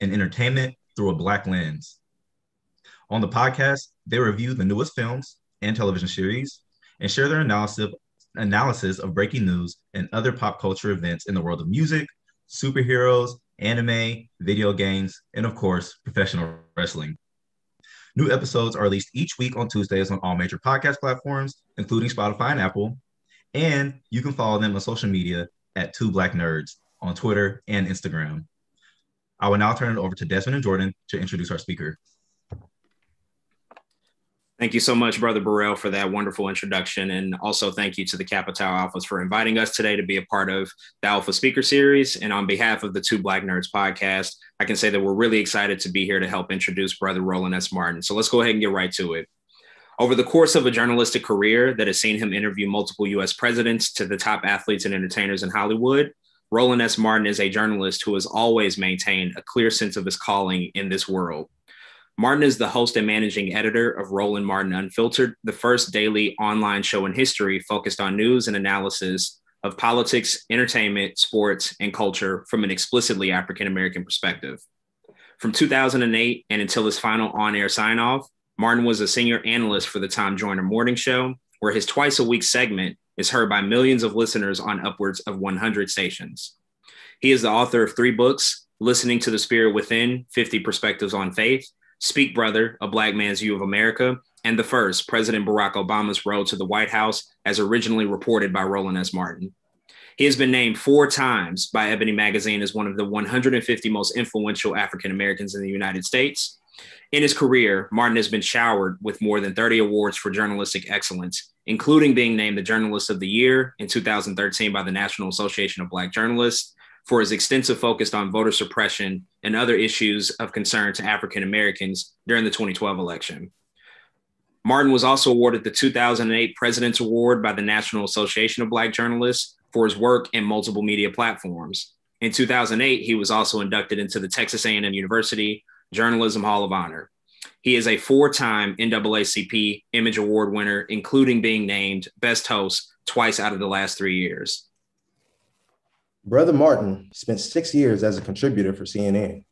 and entertainment through a Black lens. On the podcast, they review the newest films and television series and share their analysis, analysis of breaking news and other pop culture events in the world of music, superheroes, anime, video games, and of course, professional wrestling. New episodes are released each week on Tuesdays on all major podcast platforms, including Spotify and Apple. And you can follow them on social media at Two Black Nerds on Twitter and Instagram. I will now turn it over to Desmond and Jordan to introduce our speaker. Thank you so much, Brother Burrell, for that wonderful introduction. And also thank you to the Capital Alphas for inviting us today to be a part of the Alpha Speaker Series. And on behalf of the Two Black Nerds podcast, I can say that we're really excited to be here to help introduce Brother Roland S. Martin. So let's go ahead and get right to it. Over the course of a journalistic career that has seen him interview multiple US presidents to the top athletes and entertainers in Hollywood, Roland S. Martin is a journalist who has always maintained a clear sense of his calling in this world. Martin is the host and managing editor of Roland Martin Unfiltered, the first daily online show in history focused on news and analysis of politics, entertainment, sports, and culture from an explicitly African American perspective. From 2008 and until his final on air sign off, Martin was a senior analyst for the Tom Joyner Morning Show, where his twice a week segment is heard by millions of listeners on upwards of 100 stations. He is the author of three books Listening to the Spirit Within 50 Perspectives on Faith, Speak Brother, A Black Man's View of America, and the first, President Barack Obama's Road to the White House, as originally reported by Roland S. Martin. He has been named four times by Ebony Magazine as one of the 150 most influential African Americans in the United States. In his career, Martin has been showered with more than 30 awards for journalistic excellence, including being named the Journalist of the Year in 2013 by the National Association of Black Journalists for his extensive focus on voter suppression and other issues of concern to African Americans during the 2012 election. Martin was also awarded the 2008 President's Award by the National Association of Black Journalists for his work in multiple media platforms. In 2008, he was also inducted into the Texas A&M University Journalism Hall of Honor. He is a four-time NAACP Image Award winner, including being named Best Host twice out of the last three years. Brother Martin spent six years as a contributor for CNN,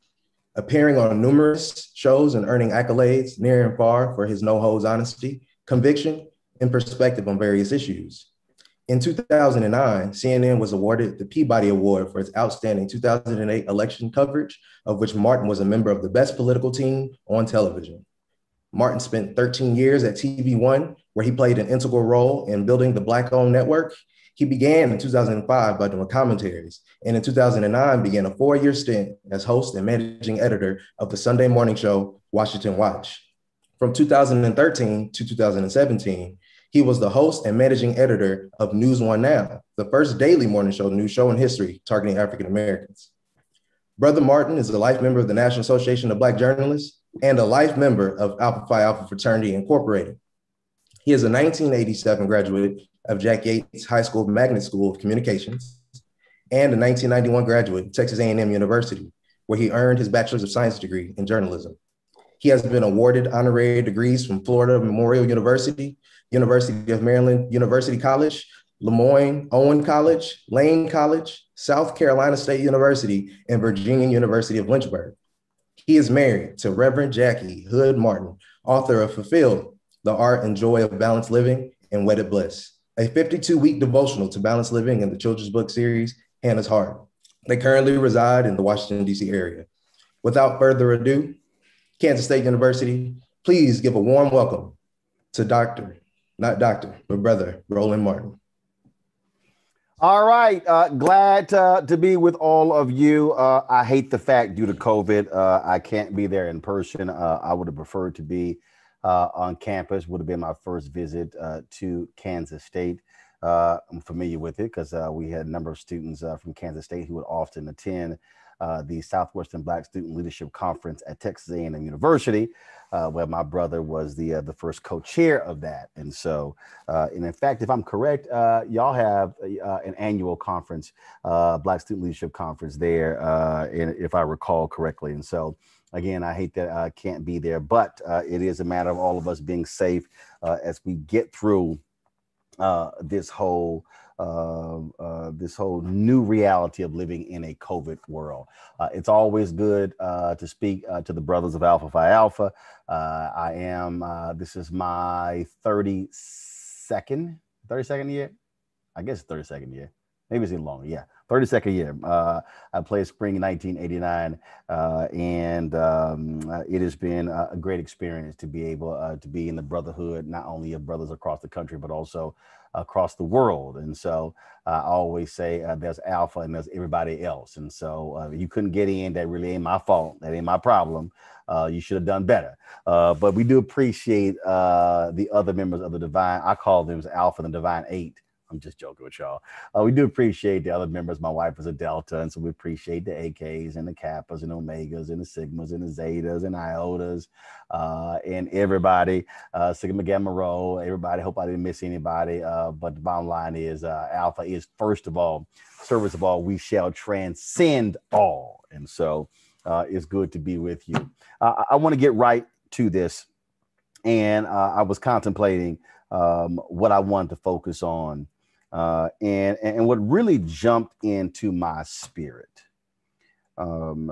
appearing on numerous shows and earning accolades near and far for his no holds honesty, conviction, and perspective on various issues. In 2009, CNN was awarded the Peabody Award for its outstanding 2008 election coverage, of which Martin was a member of the best political team on television. Martin spent 13 years at TV One, where he played an integral role in building the Black owned network he began in 2005 by doing commentaries, and in 2009 began a four-year stint as host and managing editor of the Sunday morning show Washington Watch. From 2013 to 2017, he was the host and managing editor of News One Now, the first daily morning show news show in history targeting African Americans. Brother Martin is a life member of the National Association of Black Journalists and a life member of Alpha Phi Alpha Fraternity Incorporated. He is a 1987 graduate of Jack Yates High School Magnet School of Communications and a 1991 graduate of Texas A&M University, where he earned his Bachelor's of Science degree in journalism. He has been awarded honorary degrees from Florida Memorial University, University of Maryland University College, Lemoyne Owen College, Lane College, South Carolina State University, and Virginia University of Lynchburg. He is married to Reverend Jackie Hood Martin, author of Fulfilled, The Art and Joy of Balanced Living, and Wedded Bliss a 52 week devotional to balanced living in the children's book series, Hannah's Heart. They currently reside in the Washington, D.C. area. Without further ado, Kansas State University, please give a warm welcome to Dr., not doctor, but brother Roland Martin. All right. Uh, glad uh, to be with all of you. Uh, I hate the fact due to COVID, uh, I can't be there in person. Uh, I would have preferred to be uh, on campus. Would have been my first visit to Kansas State. I'm familiar with it because we had a number of students from Kansas State who would often attend the Southwestern Black Student Leadership Conference at Texas A&M University, Uh, where my brother was the uh, the first co-chair of that. And so, uh, and in fact, if I'm correct, y'all have an annual conference, Black Student Leadership Conference there, and if I recall correctly. And so, Again, I hate that I can't be there, but uh, it is a matter of all of us being safe uh, as we get through uh, this whole uh, this whole new reality of living in a COVID world. Uh, it's always good uh, to speak uh, to the brothers of Alpha Phi Alpha. Uh, I am, this is my 32nd, 32nd year? I guess 32nd year. Maybe it's even longer. Yeah, 32nd year. Uh, I played spring 1989, uh, and um, uh, it has been a great experience to be able uh, to be in the brotherhood, not only of brothers across the country, but also across the world. And so uh, I always say uh, there's Alpha and there's everybody else. And so you couldn't get in, that really ain't my fault. That ain't my problem. you should have done better. but we do appreciate the other members of the Divine. I call them Alpha and the Divine Eight. I'm just joking with y'all. Uh, we do appreciate the other members. My wife is a Delta, and so we appreciate the AKs and the Kappas and Omegas and the Sigmas and the Zetas and Iotas uh, and everybody. Uh, Sigma Gamma Rho, everybody. Hope I didn't miss anybody. Uh, but the bottom line is uh, Alpha is first of all, service of all, we shall transcend all. And so uh, it's good to be with you. Uh, I want to get right to this. And I was contemplating um, what I wanted to focus on uh, and, and what really jumped into my spirit um,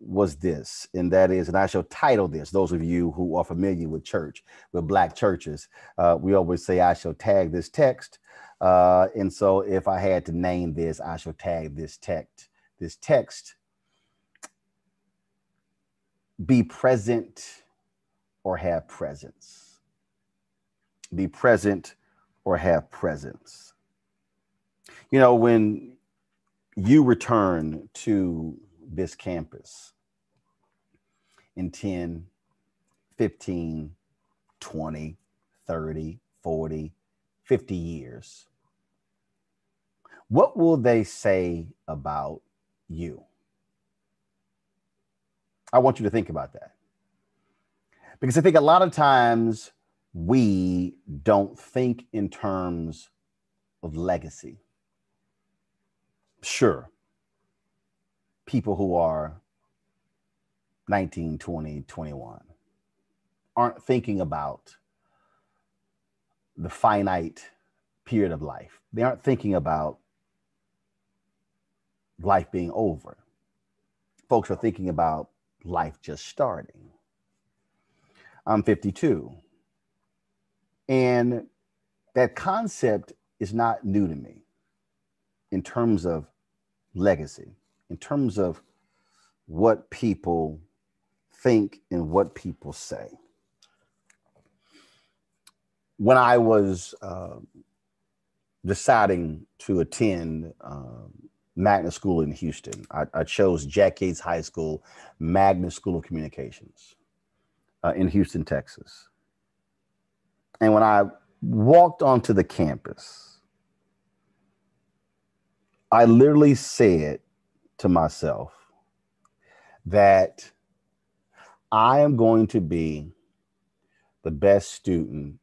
was this, and that is, and I shall title this, those of you who are familiar with church, with Black churches, uh, we always say, I shall tag this text. Uh, and so if I had to name this, I shall tag this text, this text, be present or have presence. Be present or have presence you know, when you return to this campus in 10, 15, 20, 30, 40, 50 years, what will they say about you? I want you to think about that. Because I think a lot of times we don't think in terms of legacy sure, people who are 19, 20, 21 aren't thinking about the finite period of life. They aren't thinking about life being over. Folks are thinking about life just starting. I'm 52. And that concept is not new to me in terms of legacy, in terms of what people think and what people say. When I was uh, deciding to attend um, Magnet School in Houston, I, I, chose Jack Yates High School, Magnet School of Communications uh, in Houston, Texas. And when I walked onto the campus, I literally said to myself that I am going to be the best student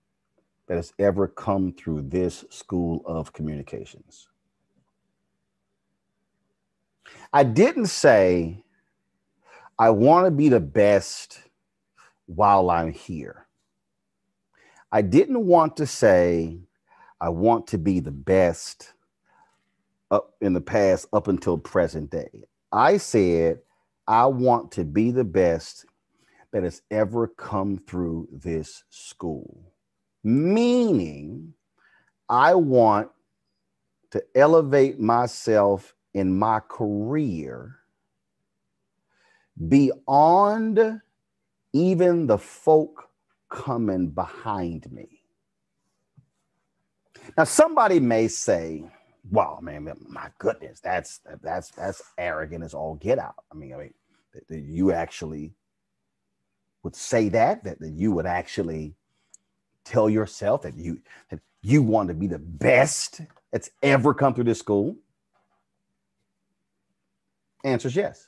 that has ever come through this school of communications. I didn't say I want to be the best while I'm here. I didn't want to say I want to be the best up in the past up until present day. I said, I want to be the best that has ever come through this school. Meaning, I want to elevate myself in my career beyond even the folk coming behind me. Now, somebody may say, wow, man, my goodness, that's that's that's arrogant as all get out. I mean, I mean, that, that you actually would say that, that that you would actually tell yourself that you that you want to be the best that's ever come through this school. Answer's yes.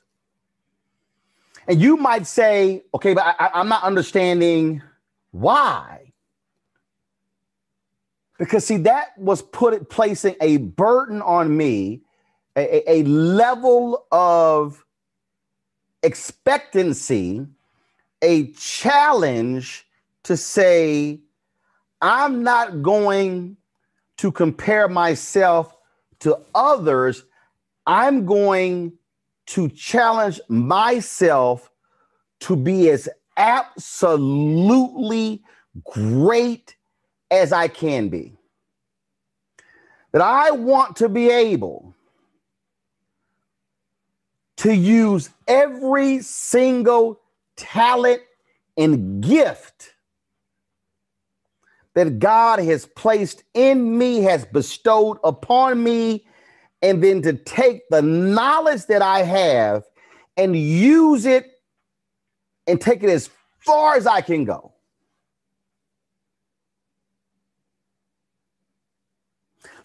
And you might say, okay, but I, I'm not understanding why. Because see, that was put placing a burden on me, a, a level of expectancy, a challenge to say, I'm not going to compare myself to others, I'm going to challenge myself to be as absolutely great as I can be. That I want to be able to use every single talent and gift that God has placed in me, has bestowed upon me, and then to take the knowledge that I have and use it and take it as far as I can go.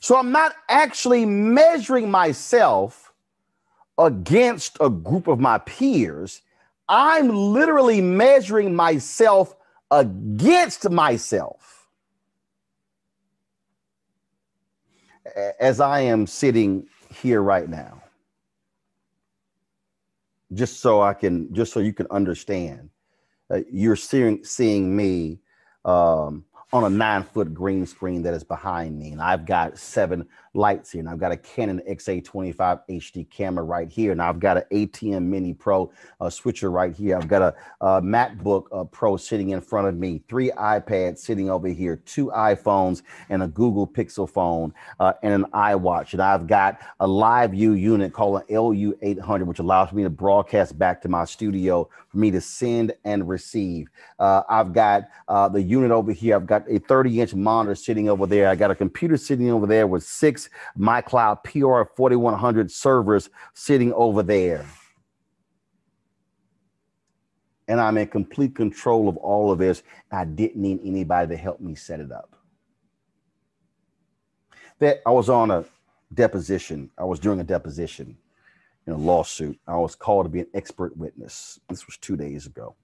So I'm not actually measuring myself against a group of my peers. I'm literally measuring myself against myself. As I am sitting here right now, just so I can, just so you can understand, uh, you're seeing seeing me um, on a nine foot green screen that is behind me. And I've got seven lights here. And I've got a Canon XA25 HD camera right here. And I've got an ATEM Mini Pro uh, switcher right here. I've got a, a MacBook uh, Pro sitting in front of me, three iPads sitting over here, two iPhones, and a Google Pixel phone, uh, and an iWatch. And I've got a LiveU unit called an LU800, which allows me to broadcast back to my studio for me to send and receive. Uh, I've got uh, the unit over here. I've got a 30 inch monitor sitting over there. I got a computer sitting over there with six MyCloud PR 4100 servers sitting over there. And I'm in complete control of all of this. I didn't need anybody to help me set it up. That I was on a deposition. I was doing a deposition in a lawsuit. I was called to be an expert witness. This was two days ago.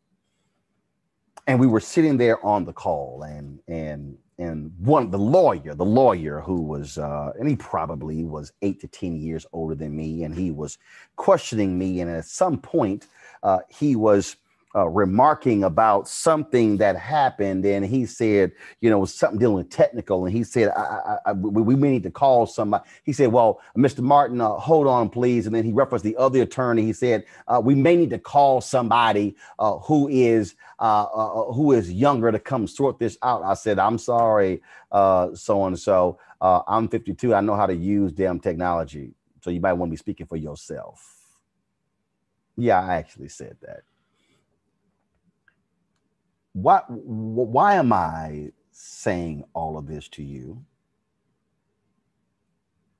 And we were sitting there on the call, and and and one the lawyer, the lawyer who was, uh, and he probably was eight to ten years older than me, and he was questioning me, and at some point, uh, he was uh, remarking about something that happened, and he said, you know, something dealing with technical, and he said, I, I, I, we, we need to call somebody. He said, well, Mr. Martin, uh, hold on, please, and then he referenced the other attorney. He said, uh, we may need to call somebody uh, who is uh, uh, who is younger to come sort this out. I said, I'm sorry, so and so. I'm 52. I know how to use damn technology, so you might want to be speaking for yourself. Yeah, I actually said that why why am I saying all of this to you?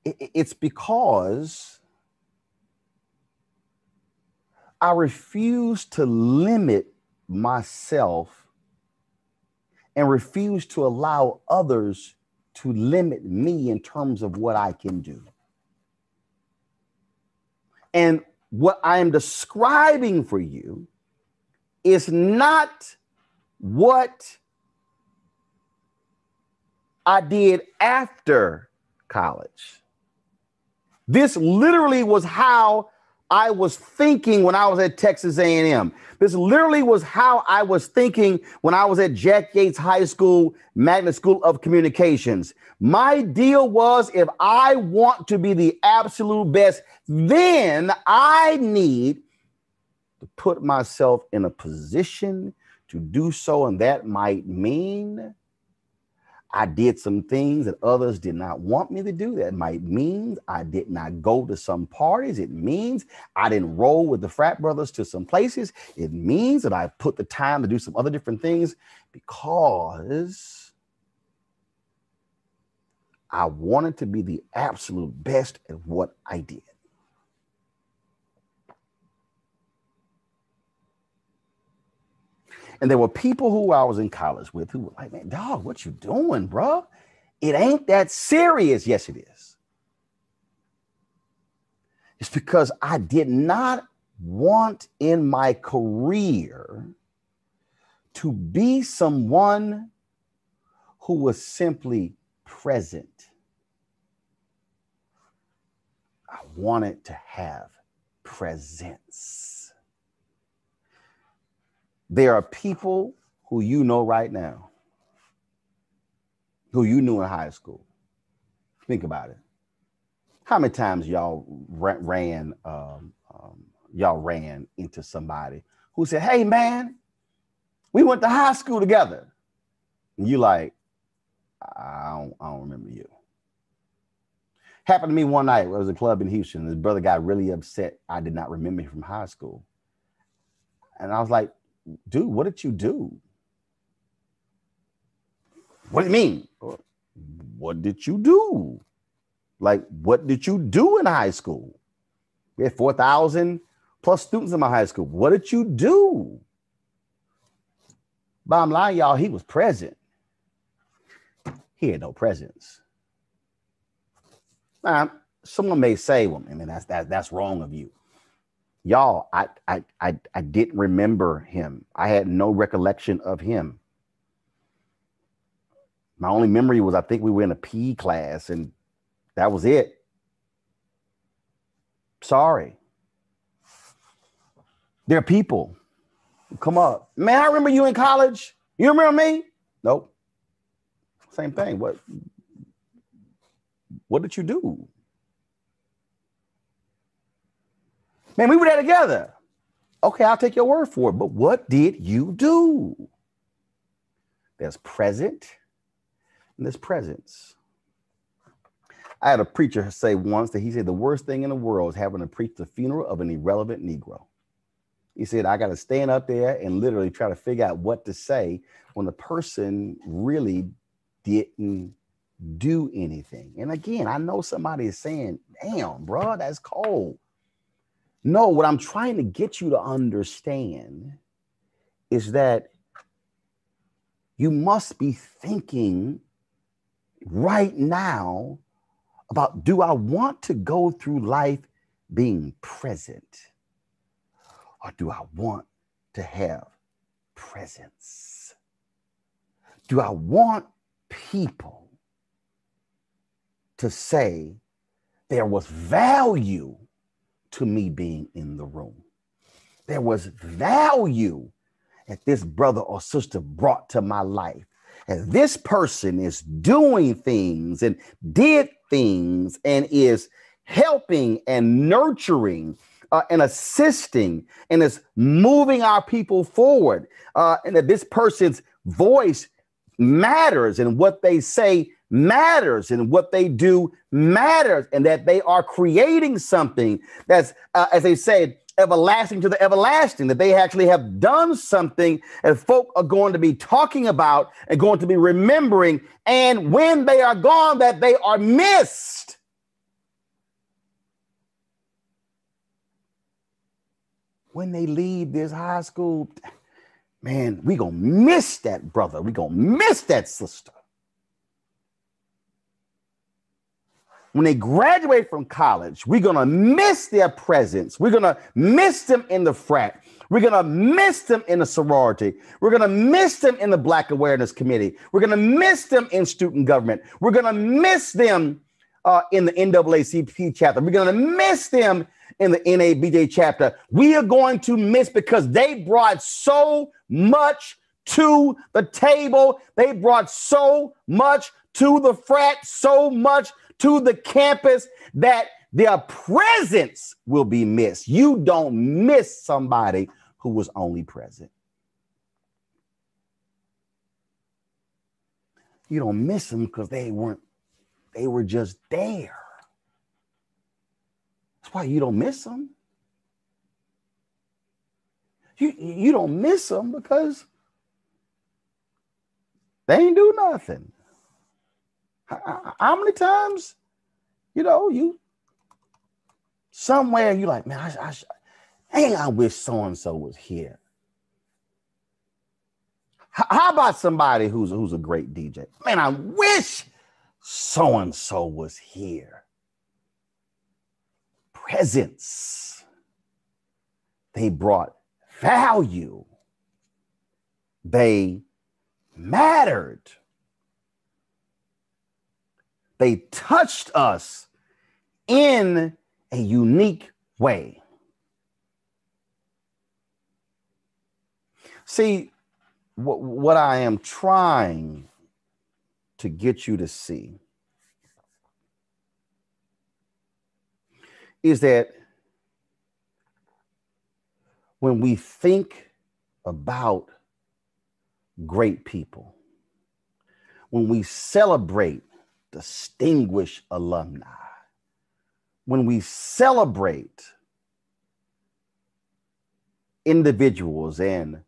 It's because I refuse to limit myself and refuse to allow others to limit me in terms of what I can do. And what I am describing for you is not what I did after college. This literally was how I was thinking when I was at Texas A&M. This literally was how I was thinking when I was at Jack Yates High School, Magnet School of Communications. My deal was if I want to be the absolute best, then I need to put myself in a position to do so. And that might mean I did some things that others did not want me to do. That might mean I did not go to some parties. It means I didn't roll with the frat brothers to some places. It means that I put the time to do some other different things because I wanted to be the absolute best at what I did. And there were people who I was in college with who were like, man, dog, what you doing, bro? It ain't that serious. Yes, it is. It's because I did not want in my career to be someone who was simply present. I wanted to have presence. There are people who you know right now, who you knew in high school. Think about it. How many times y'all ran, um, um, y'all ran into somebody who said, "Hey, man, we went to high school together," and you like, I don't, I don't remember you. Happened to me one night. It was a club in Houston. His brother got really upset. I did not remember him from high school, and I was like, "Dude, what did you do?" What do you mean? What did you do? Like, what did you do in high school? We had 4,000 plus students in my high school. What did you do? Bottom line, y'all, he was present. He had no presence. Now, someone may say, well, I mean, that's that, that's wrong of you. Y'all, I, I I I didn't remember him. I had no recollection of him. My only memory was I think we were in a p class and that was it. Sorry. There are people come up. Man, I remember you in college. You remember me? Nope. Same thing. What what did you do? Man, we were there together. Okay, I'll take your word for it. But what did you do? There's present and there's presence. I had a preacher say once that he said the worst thing in the world is having to preach the funeral of an irrelevant Negro. He said, I got to stand up there and literally try to figure out what to say when the person really didn't do anything. And again, I know somebody is saying, damn, bro, that's cold. No, what I'm trying to get you to understand is that you must be thinking right now about do I want to go through life being present or do I want to have presence? Do I want people to say there was value to me being in the room? There was value that this brother or sister brought to my life. And this person is doing things and did things and is helping and nurturing uh, and assisting and is moving our people forward. Uh, and that this person's voice matters and what they say matters and what they do matters and that they are creating something that's, uh, as they said, everlasting to the everlasting, that they actually have done something that folk are going to be talking about and going to be remembering. And when they are gone, that they are missed. When they leave this high school, man, we gonna miss that brother. We gonna miss that sister. When they graduate from college, we're going to miss their presence. We're going to miss them in the frat. We're going to miss them in the sorority. We're going to miss them in the Black Awareness Committee. We're going to miss them in student government. We're going to miss them uh, in the NAACP chapter. We're going to miss them in the NABJ chapter. We are going to miss because they brought so much to the table. They brought so much to the frat, so much to the campus that their presence will be missed. You don't miss somebody who was only present. You don't miss them because they weren't, they were just there. That's why you don't miss them. You, you don't miss them because they ain't do nothing. How, many times, you know, you somewhere you like, man, I, I, I wish so and so was here. How about somebody who's who's a great DJ? Man, I wish so and so was here. Presence. They brought value. They mattered. They touched us in a unique way. See, what, what I am trying to get you to see is that when we think about great people, when we celebrate distinguished alumni, when we celebrate individuals and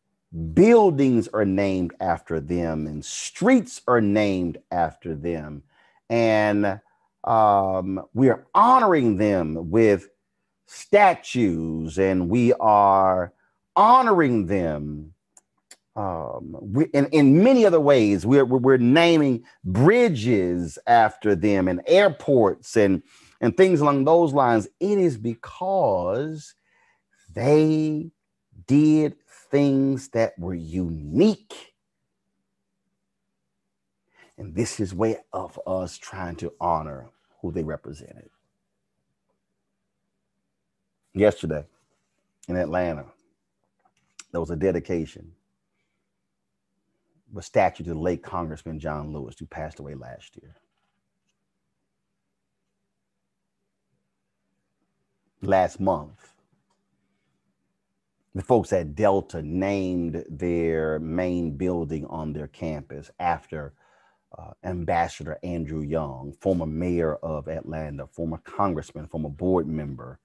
buildings are named after them and streets are named after them and um, we are honoring them with statues and we are honoring them um, we, in, in many other ways. We're, we're naming bridges after them and airports and, and things along those lines. It is because they did things that were unique. And this is way of us trying to honor who they represented yesterday in Atlanta. There was a dedication, a statue to the late Congressman John Lewis, who passed away last year. Last month, the folks at Delta named their main building on their campus after uh, Ambassador Andrew Young, former mayor of Atlanta, former congressman, former board member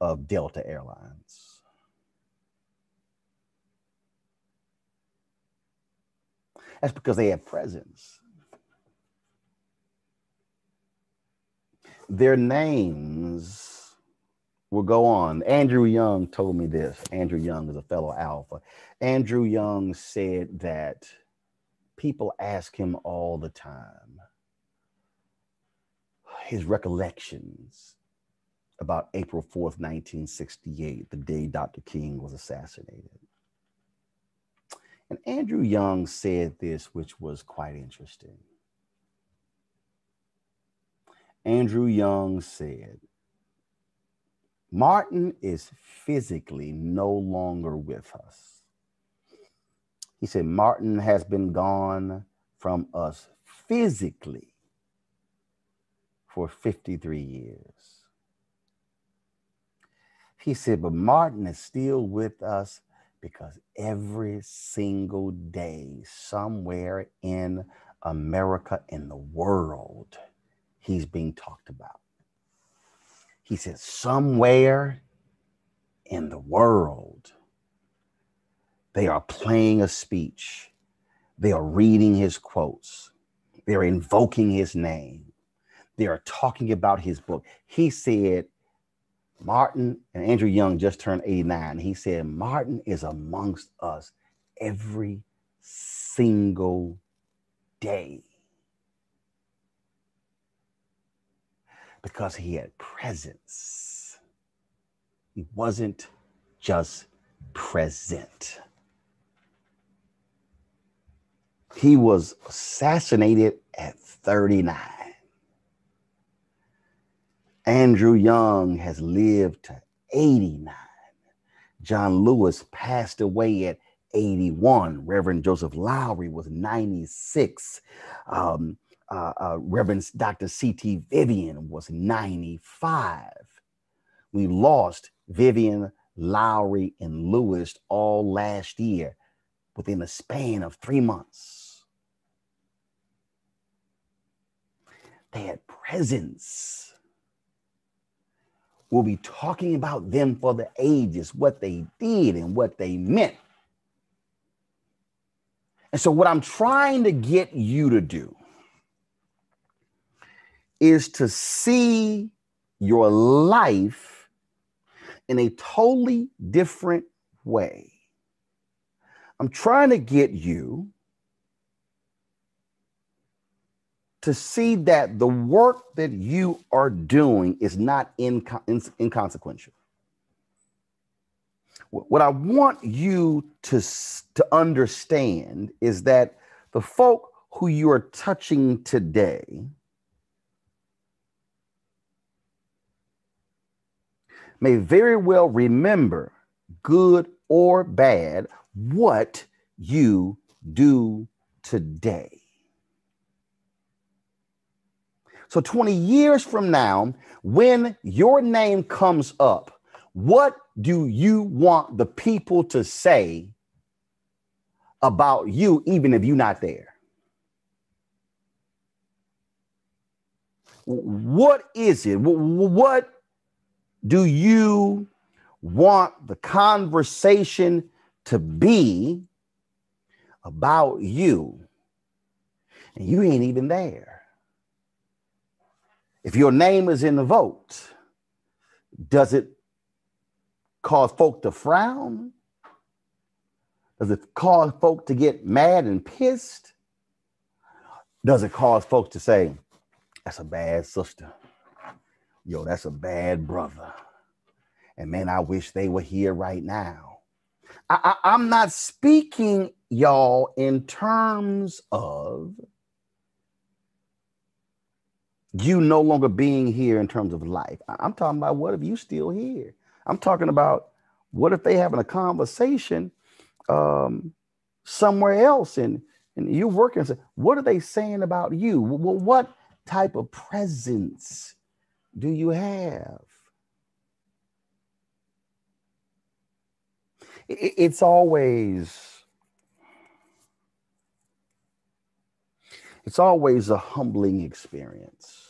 of Delta Airlines. That's because they had presence. Their names will go on. Andrew Young told me this. Andrew Young is a fellow Alpha. Andrew Young said that people ask him all the time his recollections about April 4th, 1968, the day Dr. King was assassinated. And Andrew Young said this, which was quite interesting. Andrew Young said, Martin is physically no longer with us. He said, Martin has been gone from us physically for 53 years. He said, but Martin is still with us because every single day, somewhere in America, in the world, he's being talked about. He says, somewhere in the world, they are playing a speech, they are reading his quotes, they're invoking his name, they are talking about his book. He said, Martin and Andrew Young just turned 89. He said, Martin is amongst us every single day because he had presence. He wasn't just present. He was assassinated at 39. Andrew Young has lived to 89. John Lewis passed away at 81. Reverend Joseph Lowry was 96. Um, uh, uh, Reverend Dr. C.T. Vivian was 95. We lost Vivian, Lowry, and Lewis all last year within a span of three months. They had presence. We'll be talking about them for the ages, what they did and what they meant. And so, what I'm trying to get you to do is to see your life in a totally different way. I'm trying to get you to see that the work that you are doing is not inco- inconsequential. What I want you to, to understand is that the folk who you are touching today may very well remember, good or bad, what you do today. So 20 years from now, when your name comes up, what do you want the people to say about you, even if you're not there? What is it? What do you want the conversation to be about you? And you ain't even there. If your name is in the vote, does it cause folk to frown? Does it cause folk to get mad and pissed? Does it cause folks to say, that's a bad sister. Yo, that's a bad brother. And man, I wish they were here right now. I, I, I'm not speaking, y'all, in terms of you no longer being here in terms of life. I'm talking about what if you still here? I'm talking about what if they having a conversation um, somewhere else and and you're working. What are they saying about you? Well, what type of presence do you have? It's always it's always a humbling experience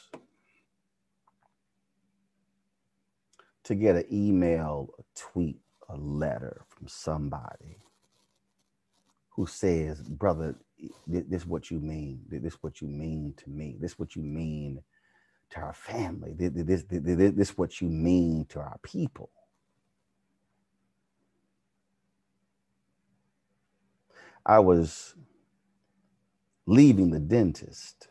to get an email, a tweet, a letter from somebody who says, brother, this is what you mean. This is what you mean to me. This is what you mean to our family. This, this, this, this is what you mean to our people. I was leaving the dentist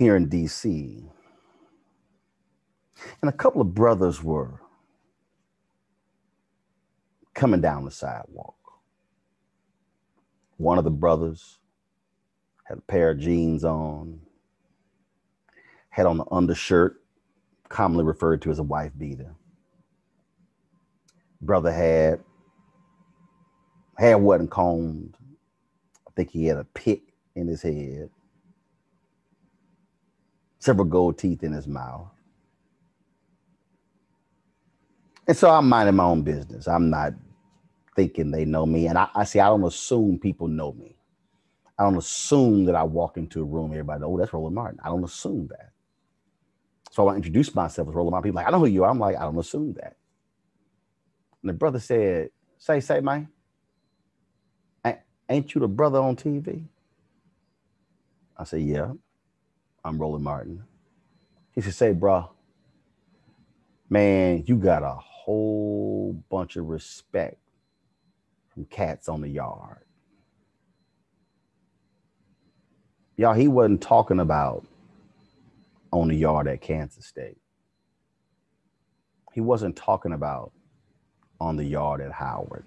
here in DC, and a couple of brothers were coming down the sidewalk. One of the brothers had a pair of jeans on, had on an undershirt, commonly referred to as a wife beater. Brother had hair wasn't combed. I think he had a pick in his head, several gold teeth in his mouth. And so I'm minding my own business. I'm not thinking they know me. And I, I see, I don't assume people know me. I don't assume that I walk into a room, everybody, oh, that's Roland Martin. I don't assume that. So I introduce myself as Roland Martin. People like, I don't know who you are. I'm like, I don't assume that. And the brother said, Say, say, man, ain't you the brother on TV? I said, Yeah, I'm Roland Martin. He should Say, bro, man, you got a whole bunch of respect from cats on the yard. Y'all, he wasn't talking about on the yard at Kansas State. He wasn't talking about on the yard at Howard.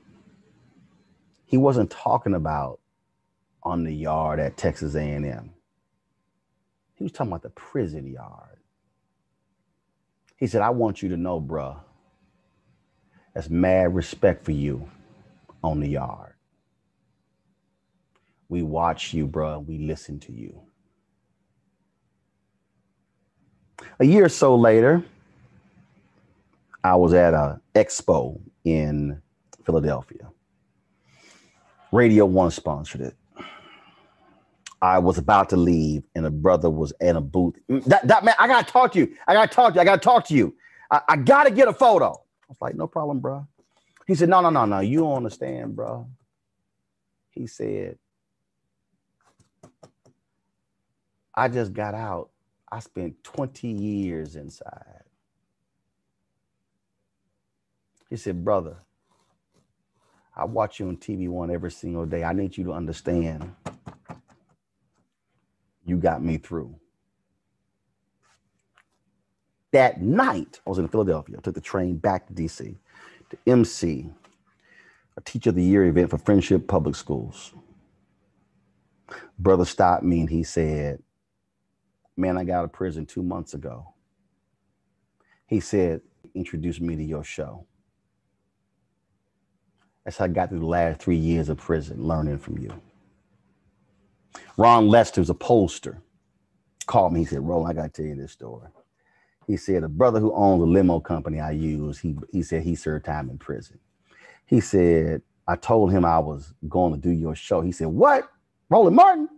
He wasn't talking about on the yard at Texas A&M. He was talking about the prison yard. He said, I want you to know, bruh, that's mad respect for you on the yard. We watch you, bro. We listen to you. A year or so later, I was at a expo in Philadelphia. Radio One sponsored it. I was about to leave, and a brother was in a booth. Mm, that, that man, I gotta talk to you. I gotta talk to you. I gotta talk to you. I, I gotta get a photo. I was like, no problem, bro. He said, No, no, no, no. You don't understand, bro. He said, I just got out. I spent 20 years inside. He said, Brother, I watch you on TV One every single day. I need you to understand you got me through. That night, I was in Philadelphia. I took the train back to DC to MC a Teacher of the Year event for Friendship Public Schools. Brother stopped me and he said, Man, I got out of prison two months ago. He said, Introduce me to your show. That's how I got through the last three years of prison, learning from you. Ron Lester's a pollster. Called me. He said, Roland, I got to tell you this story. He said, a brother who owns a limo company I use, he, he said he served time in prison. He said, I told him I was going to do your show. He said, What? Roland Martin?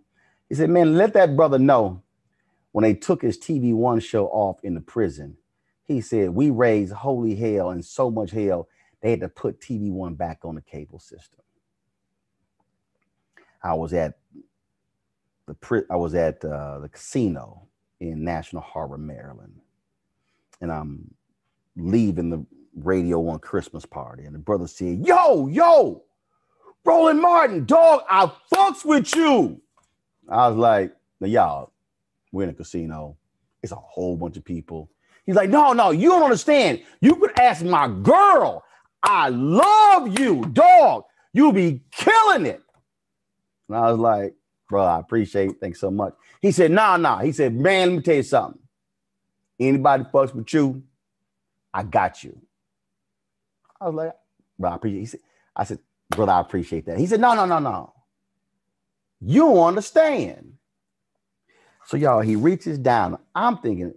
He said, Man, let that brother know when they took his TV One show off in the prison. He said, We raised holy hell and so much hell, they had to put TV One back on the cable system. I was at the pri- I was at uh, the casino in National Harbor, Maryland, and I'm leaving the radio one Christmas party, and the brother said, "Yo, yo, Roland Martin, dog, I fucks with you." I was like, "Now y'all, we're in a casino. It's a whole bunch of people." He's like, "No, no, you don't understand. You could ask my girl. I love you, dog. You'll be killing it." And I was like, bro, I appreciate it. Thanks so much. He said, nah, nah. He said, man, let me tell you something. Anybody fucks with you, I got you. I was like, bro, I appreciate it. He said, I said, brother, I appreciate that. He said, no, no, no, no. You understand. So y'all, he reaches down. I'm thinking,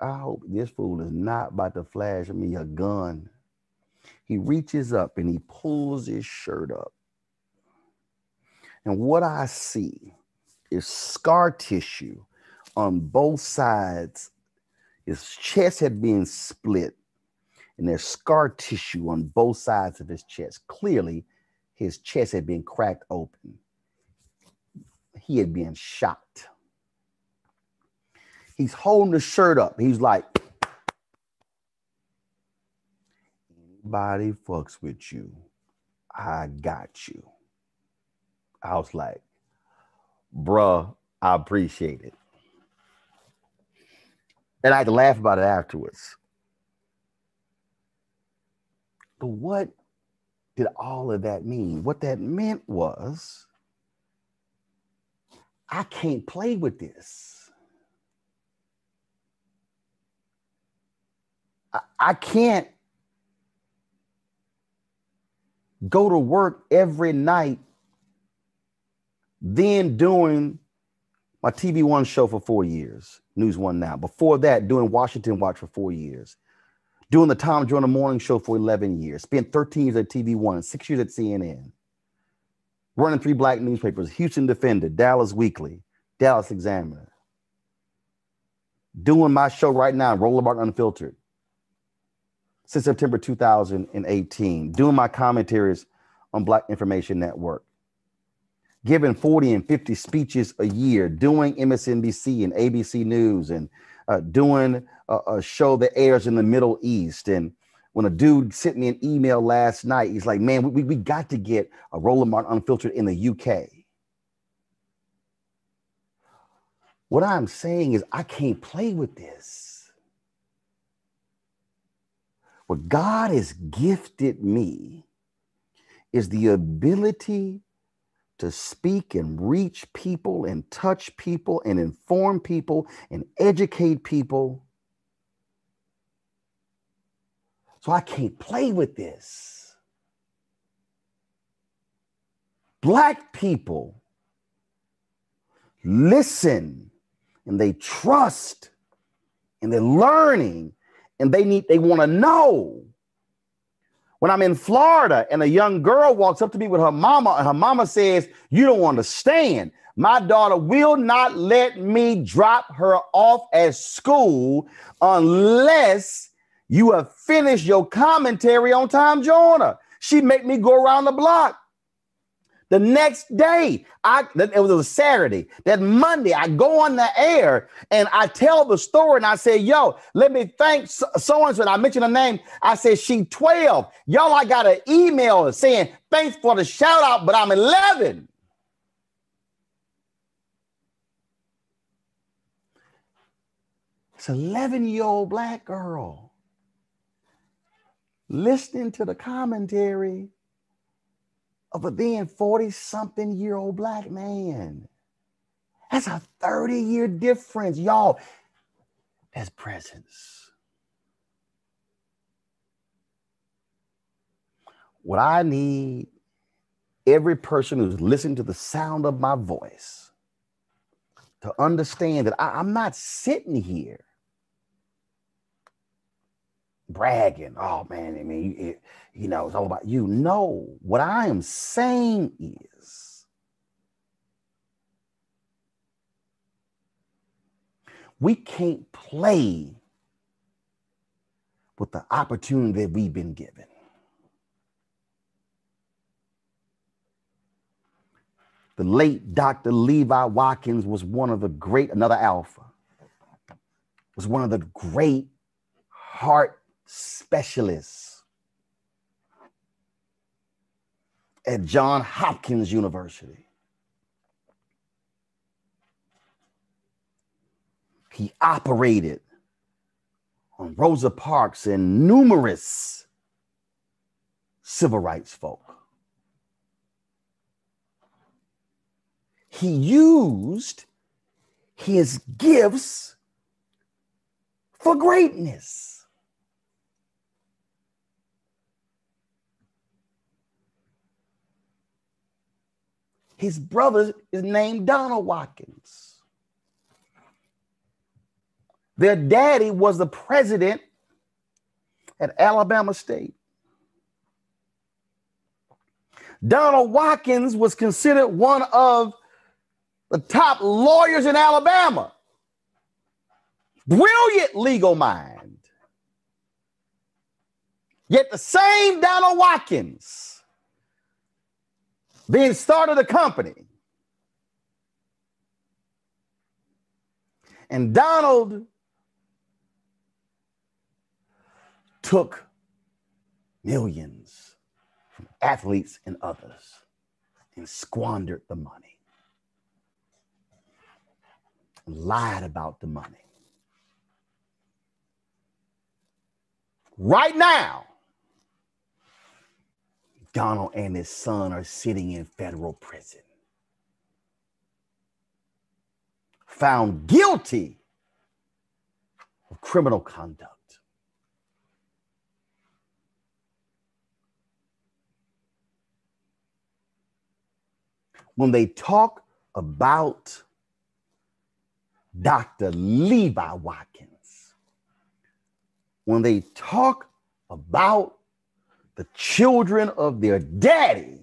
I hope this fool is not about to flash me a gun. He reaches up and he pulls his shirt up. And what I see is scar tissue on both sides. His chest had been split, and there's scar tissue on both sides of his chest. Clearly, his chest had been cracked open. He had been shot. He's holding the shirt up. He's like, anybody fucks with you, I got you. I was like, bruh, I appreciate it. And I had to laugh about it afterwards. But what did all of that mean? What that meant was, I can't play with this. I, I can't go to work every night then doing my TV One show for four years, News One Now. Before that, doing Washington Watch for four years, doing the Tom Joyner Morning Show for 11 years, spent 13 years at TV One, six years at CNN, running three black newspapers Houston Defender, Dallas Weekly, Dallas Examiner, doing my show right now, Roland Martin Unfiltered, since September 2018, doing my commentaries on Black Information Network giving 40 and 50 speeches a year, doing MSNBC and ABC News, and uh, doing a, a, show that airs in the Middle East. And when a dude sent me an email last night, he's like, man, we, we got to get a Roland Martin Unfiltered in the UK. What I'm saying is, I can't play with this. What God has gifted me is the ability to speak and reach people and touch people and inform people and educate people. So I can't play with this. Black people listen and they trust and they're learning and they need they want to know when I'm in Florida and a young girl walks up to me with her mama, and her mama says, You don't understand. My daughter will not let me drop her off at school unless you have finished your commentary on Tom Joyner. She make me go around the block. The next day, I it was a Saturday. That Monday, I go on the air and I tell the story and I say, "Yo, let me thank so and so." I mentioned her name. I said she 12. Y'all, I got an email saying thanks for the shout out, but I'm 11. It's 11 year old black girl listening to the commentary of a then 40 something year old black man. That's a 30 year difference, y'all. That's presence. What I need every person who's listening to the sound of my voice to understand that I, am not sitting here bragging. Oh man, I mean, it, you know, it's all about you. No, what I am saying is we can't play with the opportunity that we've been given. The late Dr. Levi Watkins was one of the great, another alpha, was one of the great heart specialists at John Hopkins University. He operated on Rosa Parks and numerous civil rights folk. He used his gifts for greatness. His brother is named Donald Watkins. Their daddy was the president at Alabama State. Donald Watkins was considered one of the top lawyers in Alabama. Brilliant legal mind. Yet the same Donald Watkins being started a company. And Donald took millions from athletes and others and squandered the money, lied about the money. Right now, Donald and his son are sitting in federal prison, found guilty of criminal conduct. when they talk about Dr. Levi Watkins, when they talk about the children of their daddy,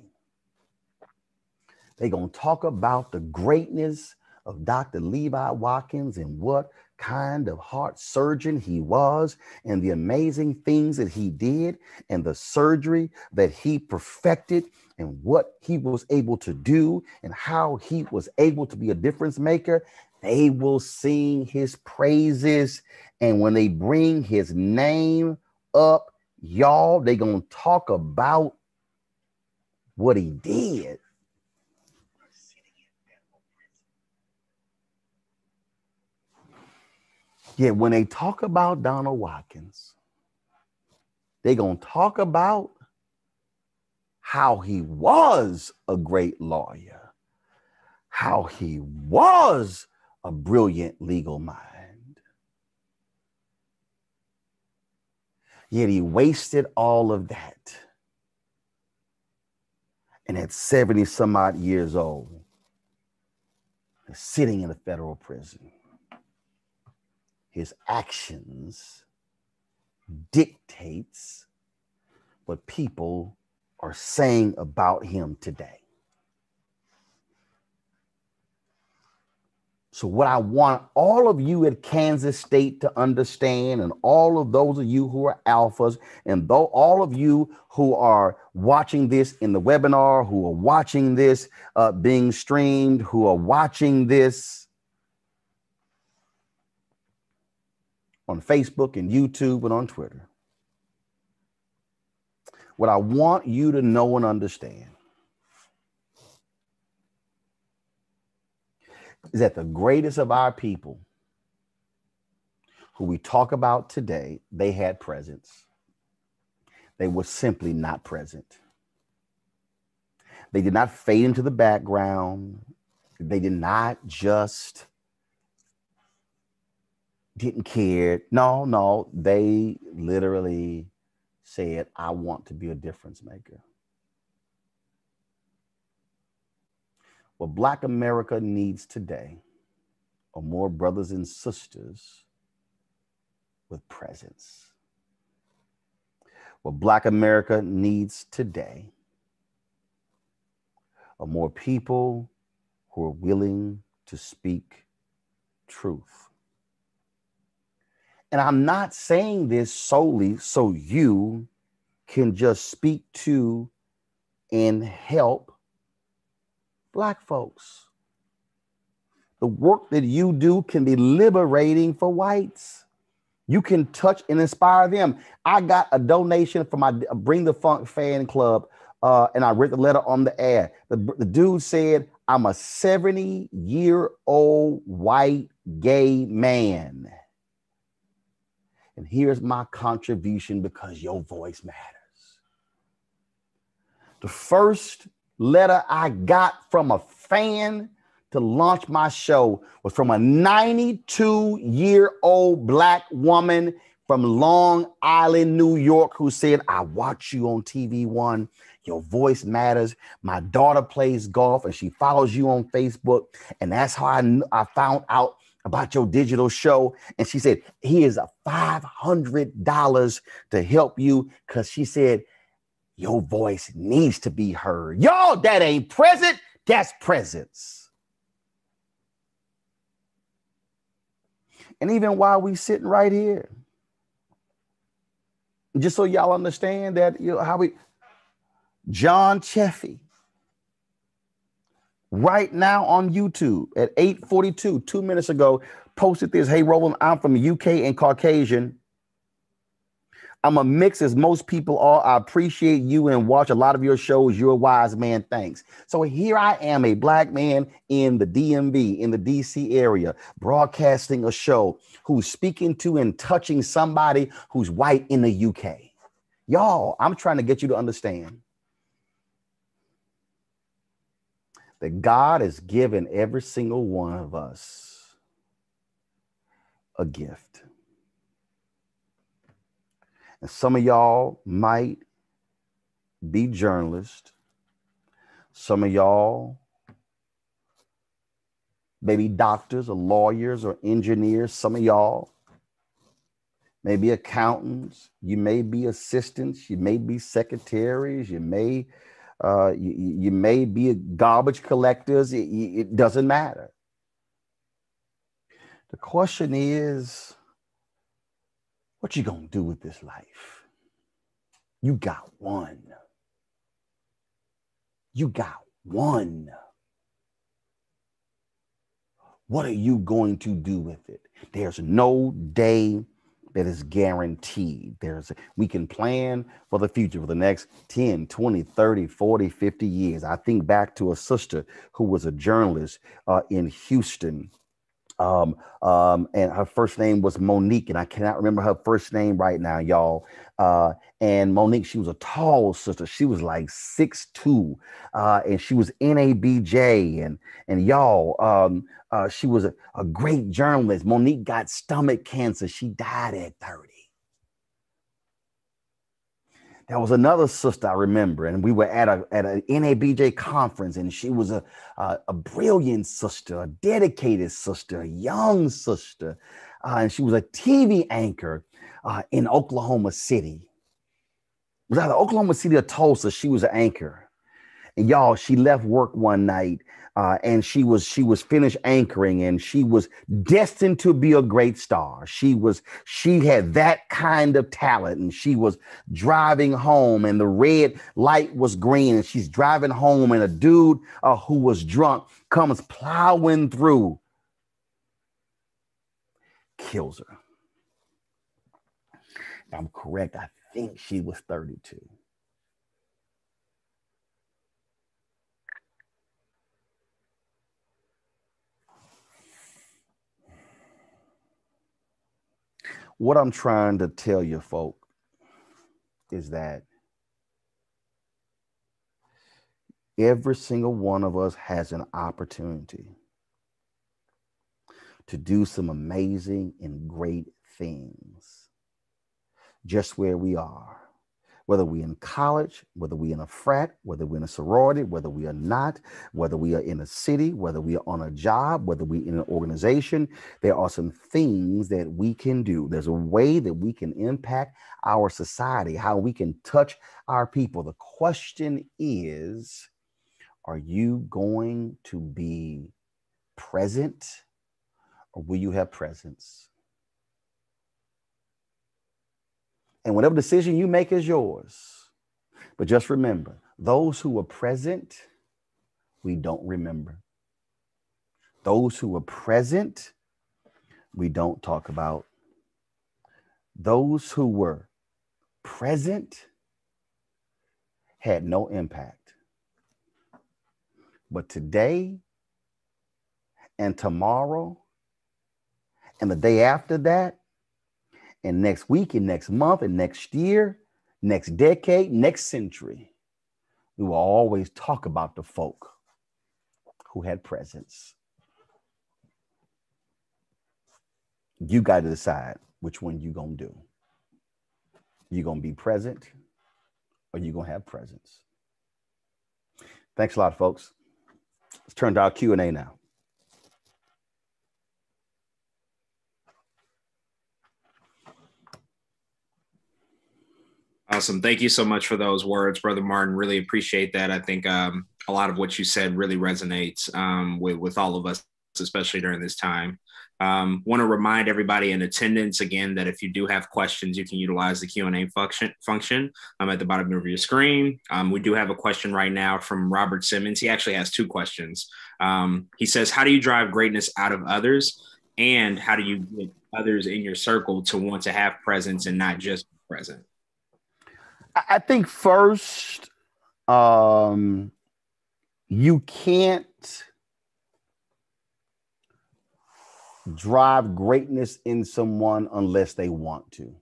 they're going to talk about the greatness of Dr. Levi Watkins and what kind of heart surgeon he was and the amazing things that he did and the surgery that he perfected and what he was able to do and how he was able to be a difference maker, they will sing his praises. And when they bring his name up, y'all, they to talk about what he did. Yeah, when they talk about Donald Watkins, they're going to talk about how he was a great lawyer, how he was a brilliant legal mind. Yet he wasted all of that. And at 70 some odd years old, sitting in a federal prison, his actions dictates what people are saying about him today. So, what I want all of you at Kansas State to understand, and all of those of you who are alphas, and though all of you who are watching this in the webinar, who are watching this uh, being streamed, who are watching this on Facebook and YouTube and on Twitter, what I want you to know and understand is that the greatest of our people who we talk about today, they had presence. They were simply not present. They did not fade into the background. They did not just didn't care. No, no, they literally said, I want to be a difference maker. What Black America needs today are more brothers and sisters with presence. What Black America needs today are more people who are willing to speak truth. And I'm not saying this solely so you can just speak to and help Black folks. The work that you do can be liberating for whites. You can touch and inspire them. I got a donation from my Bring the Funk fan club, uh, and I read the letter on the ad. The, the dude said, I'm a 70 year old white gay man. And here's my contribution because your voice matters. The first letter I got from a fan to launch my show was from a 92 year old black woman from Long Island, New York, who said, I watch you on TV One. Your voice matters. My daughter plays golf and she follows you on Facebook. And that's how I, I found out about your digital show. And she said, Here's a $500 to help you because she said, Your voice needs to be heard. Y'all, that ain't present, that's presence. And even while we sitting right here, just so y'all understand that you know how we John Cheffy right now on YouTube at 842, two minutes ago, posted this. Hey, Roland, I'm from UK and Caucasian. I'm a mix as most people are. I appreciate you and watch a lot of your shows. You're a wise man. Thanks. So here I am, a black man in the DMV, in the DC area, broadcasting a show who's speaking to and touching somebody who's white in the UK. Y'all, I'm trying to get you to understand that God has given every single one of us a gift. And some of y'all might be journalists. Some of y'all maybe doctors or lawyers or engineers. Some of y'all may be accountants. You may be assistants. You may be secretaries. You may uh, you, you may be garbage collectors. It, it doesn't matter. The question is, what you gonna do with this life? You got one. You got one. What are you going to do with it? There's no day that is guaranteed. There's we can plan for the future for the next 10, 20, 30, 40, 50 years. I think back to a sister who was a journalist uh, in Houston um, um, and her first name was Monique, and I cannot remember her first name right now, y'all. Uh, and Monique, she was a tall sister. She was like six two, uh, and she was NABJ, and and y'all, um, uh, she was a, a great journalist. Monique got stomach cancer. She died at thirty. There was another sister I remember, and we were at a at an NABJ conference, and she was a, a, a brilliant sister, a dedicated sister, a young sister, uh, and she was a TV anchor uh, in Oklahoma City. It was either Oklahoma City or Tulsa. She was an anchor, and y'all, she left work one night uh, and she was she was finished anchoring and she was destined to be a great star. She was she had that kind of talent and she was driving home and the red light was green and she's driving home and a dude uh, who was drunk comes plowing through kills her. If i'm correct i think she was 32 What I'm trying to tell you, folk, is that every single one of us has an opportunity to do some amazing and great things just where we are. Whether we're in college, whether we're in a frat, whether we're in a sorority, whether we are not, whether we are in a city, whether we are on a job, whether we're in an organization, there are some things that we can do. There's a way that we can impact our society, how we can touch our people. The question is, are you going to be present or will you have presence? And whatever decision you make is yours. But just remember, those who were present, we don't remember. Those who were present, we don't talk about. Those who were present had no impact. But today and tomorrow and the day after that, and next week and next month and next year, next decade, next century, we will always talk about the folk who had presence. You got to decide which one you going to do. You going to be present or you going to have presence. Thanks a lot, folks. Let's turn to our Q&A now. Awesome. Thank you so much for those words, Brother Martin. Really appreciate that. I think um, a lot of what you said really resonates um, with, with all of us, especially during this time. Um, want to remind everybody in attendance again that if you do have questions, you can utilize the Q and A function. Function I'm at the bottom of your screen. Um, we do have a question right now from Robert Simmons. He actually has two questions. Um, he says, "How do you drive greatness out of others, and how do you get others in your circle to want to have presence and not just present?" I think first, um, you can't drive greatness in someone unless they want to.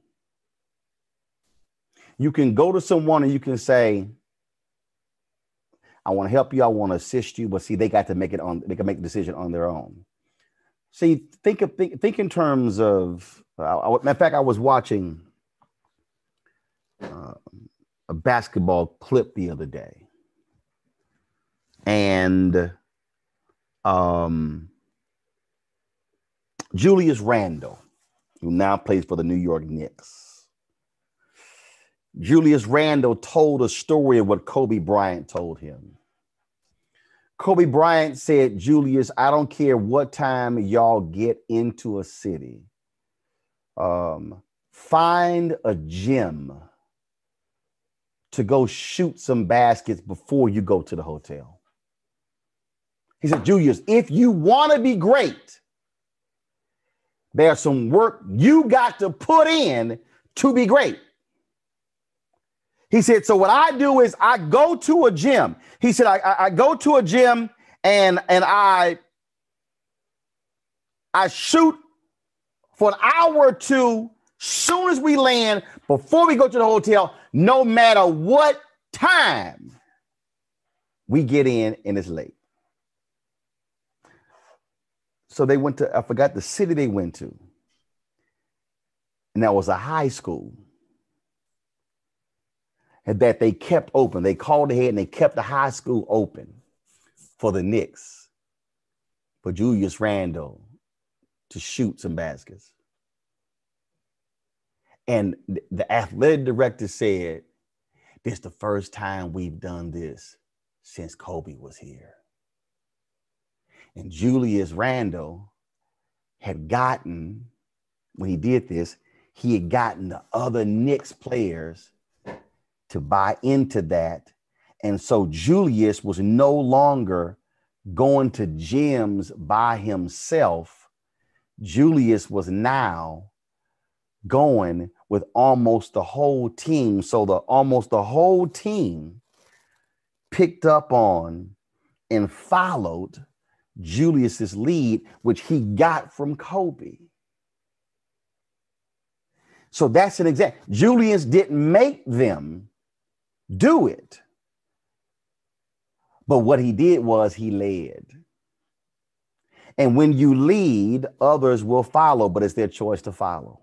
You can go to someone and you can say, I want to help you, I want to assist you, but see, they got to make it on, they can make the decision on their own. See, think of think, think in terms of uh, matter of fact, I was watching uh, a basketball clip the other day, and um, Julius Randle, who now plays for the New York Knicks. Julius Randle told a story of what Kobe Bryant told him. Kobe Bryant said, Julius, I don't care what time y'all get into a city. Um, find a gym to go shoot some baskets before you go to the hotel. He said, Julius, if you want to be great, there's some work you got to put in to be great. He said, so what I do is I go to a gym. He said, I, I go to a gym and, and I, I shoot for an hour or two soon as we land, before we go to the hotel, no matter what time we get in and it's late. So they went to, I forgot the city they went to. And that was a high school. And that they kept open. They called ahead and they kept the high school open for the Knicks, for Julius Randle to shoot some baskets. And the athletic director said, This is the first time we've done this since Kobe was here. And Julius Randle had gotten, when he did this, he had gotten the other Knicks players to buy into that. And so Julius was no longer going to gyms by himself. Julius was now going with almost the whole team. So the almost the whole team picked up on and followed Julius's lead, which he got from Kobe. So that's an example. Julius didn't make them do it. But what he did was he led. And when you lead, others will follow, but it's their choice to follow.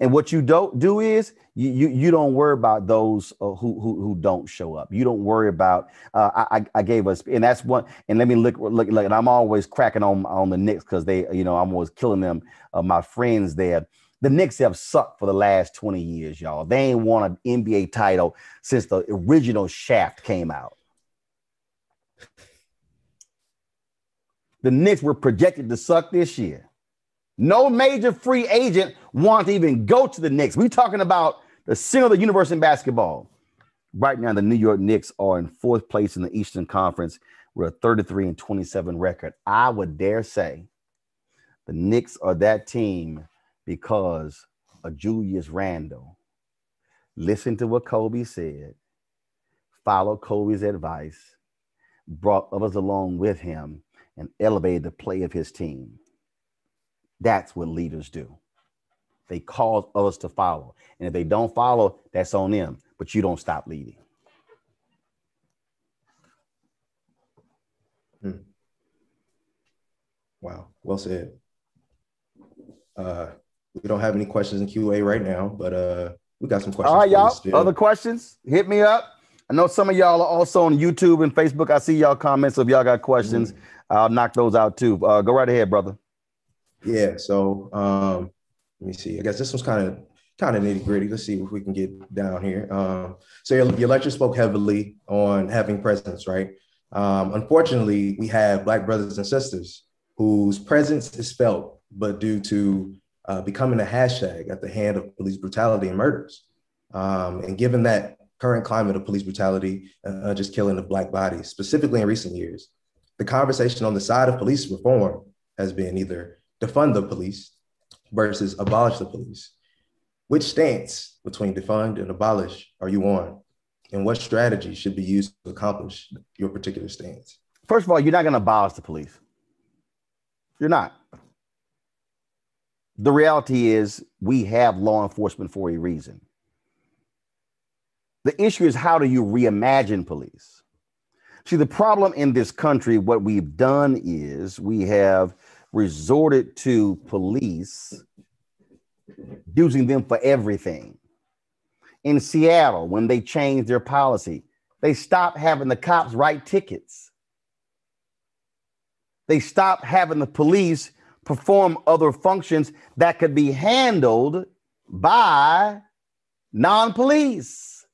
And what you don't do is you you, you don't worry about those uh, who, who who don't show up. You don't worry about. Uh, I I gave us, and that's one. And let me look look look. And I'm always cracking on on the Knicks because they, you know, I'm always killing them. Uh, my friends there. The Knicks have sucked for the last 20 years, y'all. They ain't won an NBA title since the original Shaft came out. The Knicks were projected to suck this year. No major free agent want to even go to the Knicks. We're talking about the center of the universe in basketball. Right now, the New York Knicks are in fourth place in the Eastern Conference with a 33 and 27 record. I would dare say the Knicks are that team because of Julius Randle. Listen to what Kobe said, follow Kobe's advice, brought others along with him, and elevated the play of his team. That's what leaders do. They cause others to follow. And if they don't follow, that's on them. But you don't stop leading. Hmm. Wow, well said. Uh, we don't have any questions in QA right now, but uh, we got some questions. All right, y'all. Other questions? Hit me up. I know some of y'all are also on YouTube and Facebook. I see y'all comments. So if y'all got questions, mm-hmm. I'll knock those out too. Uh, go right ahead, brother. Yeah. So um, let me see. I guess this one's kind of kind of nitty gritty. Let's see if we can get down here. Um, so your, your, lecture spoke heavily on having presence, right? Um, unfortunately, we have Black brothers and sisters whose presence is felt, but due to uh, becoming a hashtag at the hand of police brutality and murders. Um, and given that current climate of police brutality, uh, just killing of Black bodies, specifically in recent years, the conversation on the side of police reform has been either defund the police versus abolish the police. Which stance between defund and abolish are you on? And what strategy should be used to accomplish your particular stance? First of all, you're not going to abolish the police. You're not. The reality is, we have law enforcement for a reason. The issue is, how do you reimagine police? See, the problem in this country, what we've done is we have resorted to police using them for everything. In Seattle, when they changed their policy, they stopped having the cops write tickets. They stopped having the police perform other functions that could be handled by non police.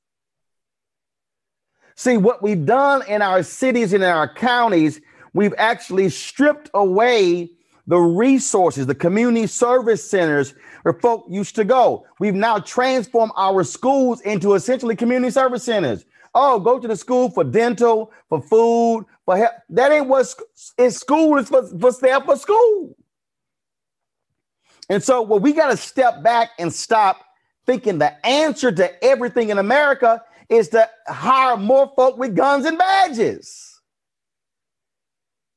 See, what we've done in our cities and in our counties, we've actually stripped away the resources, the community service centers where folk used to go. We've now transformed our schools into essentially community service centers. Oh, go to the school for dental, for food, for help. That ain't what is school is for, for staff for school. And so, what we got to step back and stop thinking the answer to everything in America is to hire more folk with guns and badges.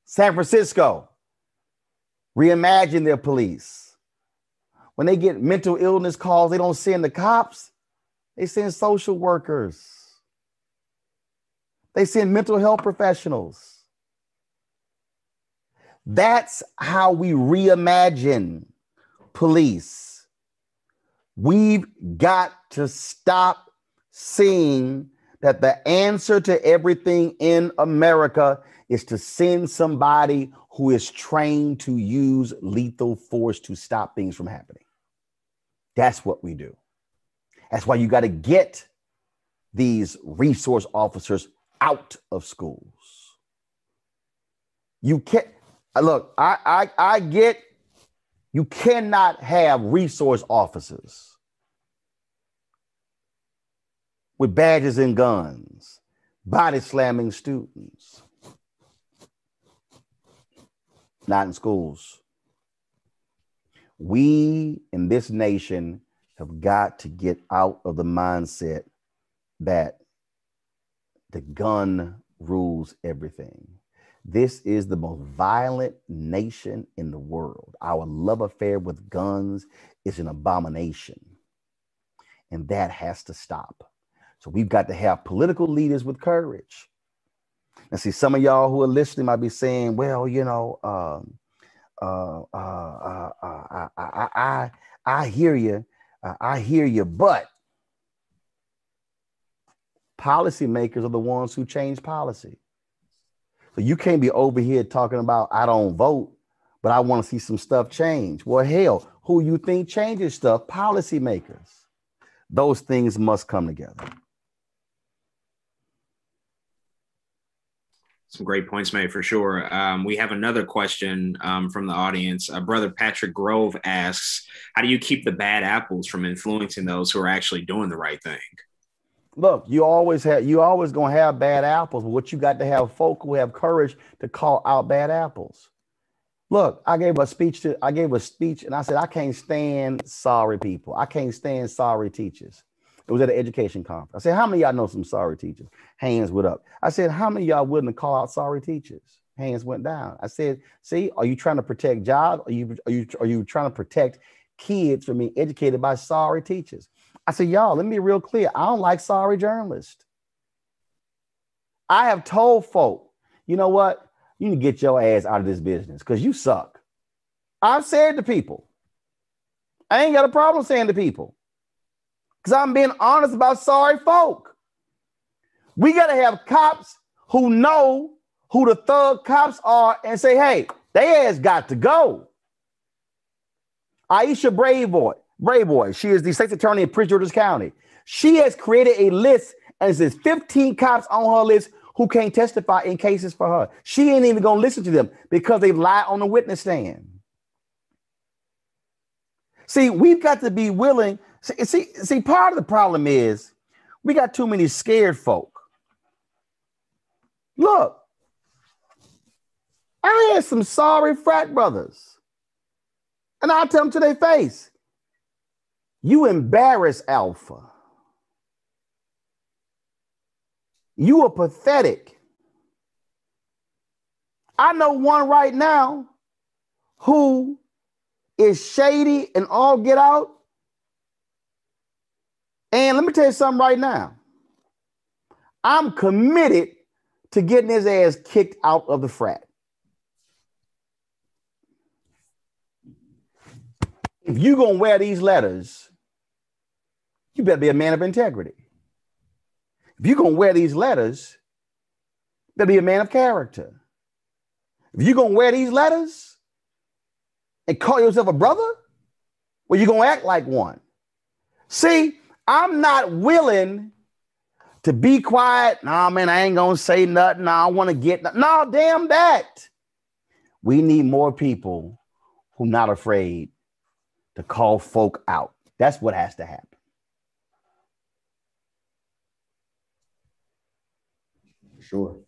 San Francisco, reimagine their police. When they get mental illness calls, they don't send the cops, they send social workers, they send mental health professionals. That's how we reimagine police. We've got to stop seeing that the answer to everything in America is to send somebody who is trained to use lethal force to stop things from happening. That's what we do. That's why you got to get these resource officers out of schools. You can't uh, look, I I, I get you cannot have resource officers with badges and guns, body slamming students not in schools. We in this nation have got to get out of the mindset that the gun rules everything. This is the most violent nation in the world. Our love affair with guns is an abomination. And that has to stop. So we've got to have political leaders with courage and see, some of y'all who are listening might be saying, well, you know, um, uh, uh, uh, uh I, I, I, hear you. I hear you, but policymakers are the ones who change policy. So you can't be over here talking about I don't vote, but I want to see some stuff change. Well, hell, who you think changes stuff? Policymakers. Those things must come together. Some great points made for sure. Um, we have another question um, from the audience. Uh, Brother Patrick Grove asks, "How do you keep the bad apples from influencing those who are actually doing the right thing?" Look, you always have you always gonna have bad apples, but what you got to have folk who have courage to call out bad apples. Look, I gave a speech to I gave a speech and I said I can't stand sorry people. I can't stand sorry teachers. It was at an education conference. I said, How many y'all know some sorry teachers? Hands went up. I said, How many y'all willing to call out sorry teachers? Hands went down. I said, See, are you trying to protect jobs? Are you are you are you trying to protect kids from being educated by sorry teachers? I said, Y'all, let me be real clear. I don't like sorry journalists. I have told folk, you know what? You need to get your ass out of this business because you suck. I've said to people, I ain't got a problem saying to people because I'm being honest about sorry folk. We got to have cops who know who the thug cops are and say, hey, they ass got to go. Aisha Braveboy, Braveboy, she is the state's attorney in Prince George's County. She has created a list and says 15 cops on her list who can't testify in cases for her. She ain't even gonna listen to them because they lie on the witness stand. See, we've got to be willing See, see, see, part of the problem is we got too many scared folk. Look, I had some sorry frat brothers. And I tell them to their face, you embarrass Alpha. You are pathetic. I know one right now who is shady and all get out and let me tell you something right now. I'm committed to getting his ass kicked out of the frat. If you're going to wear these letters, you better be a man of integrity. If you're going to wear these letters, better be a man of character. If you're going to wear these letters and call yourself a brother, well, you're going to act like one. See, I'm not willing to be quiet. Nah, man, I ain't gonna say nothing. I want to get no, damn that. We need more people who are not afraid to call folk out. That's what has to happen. Sure.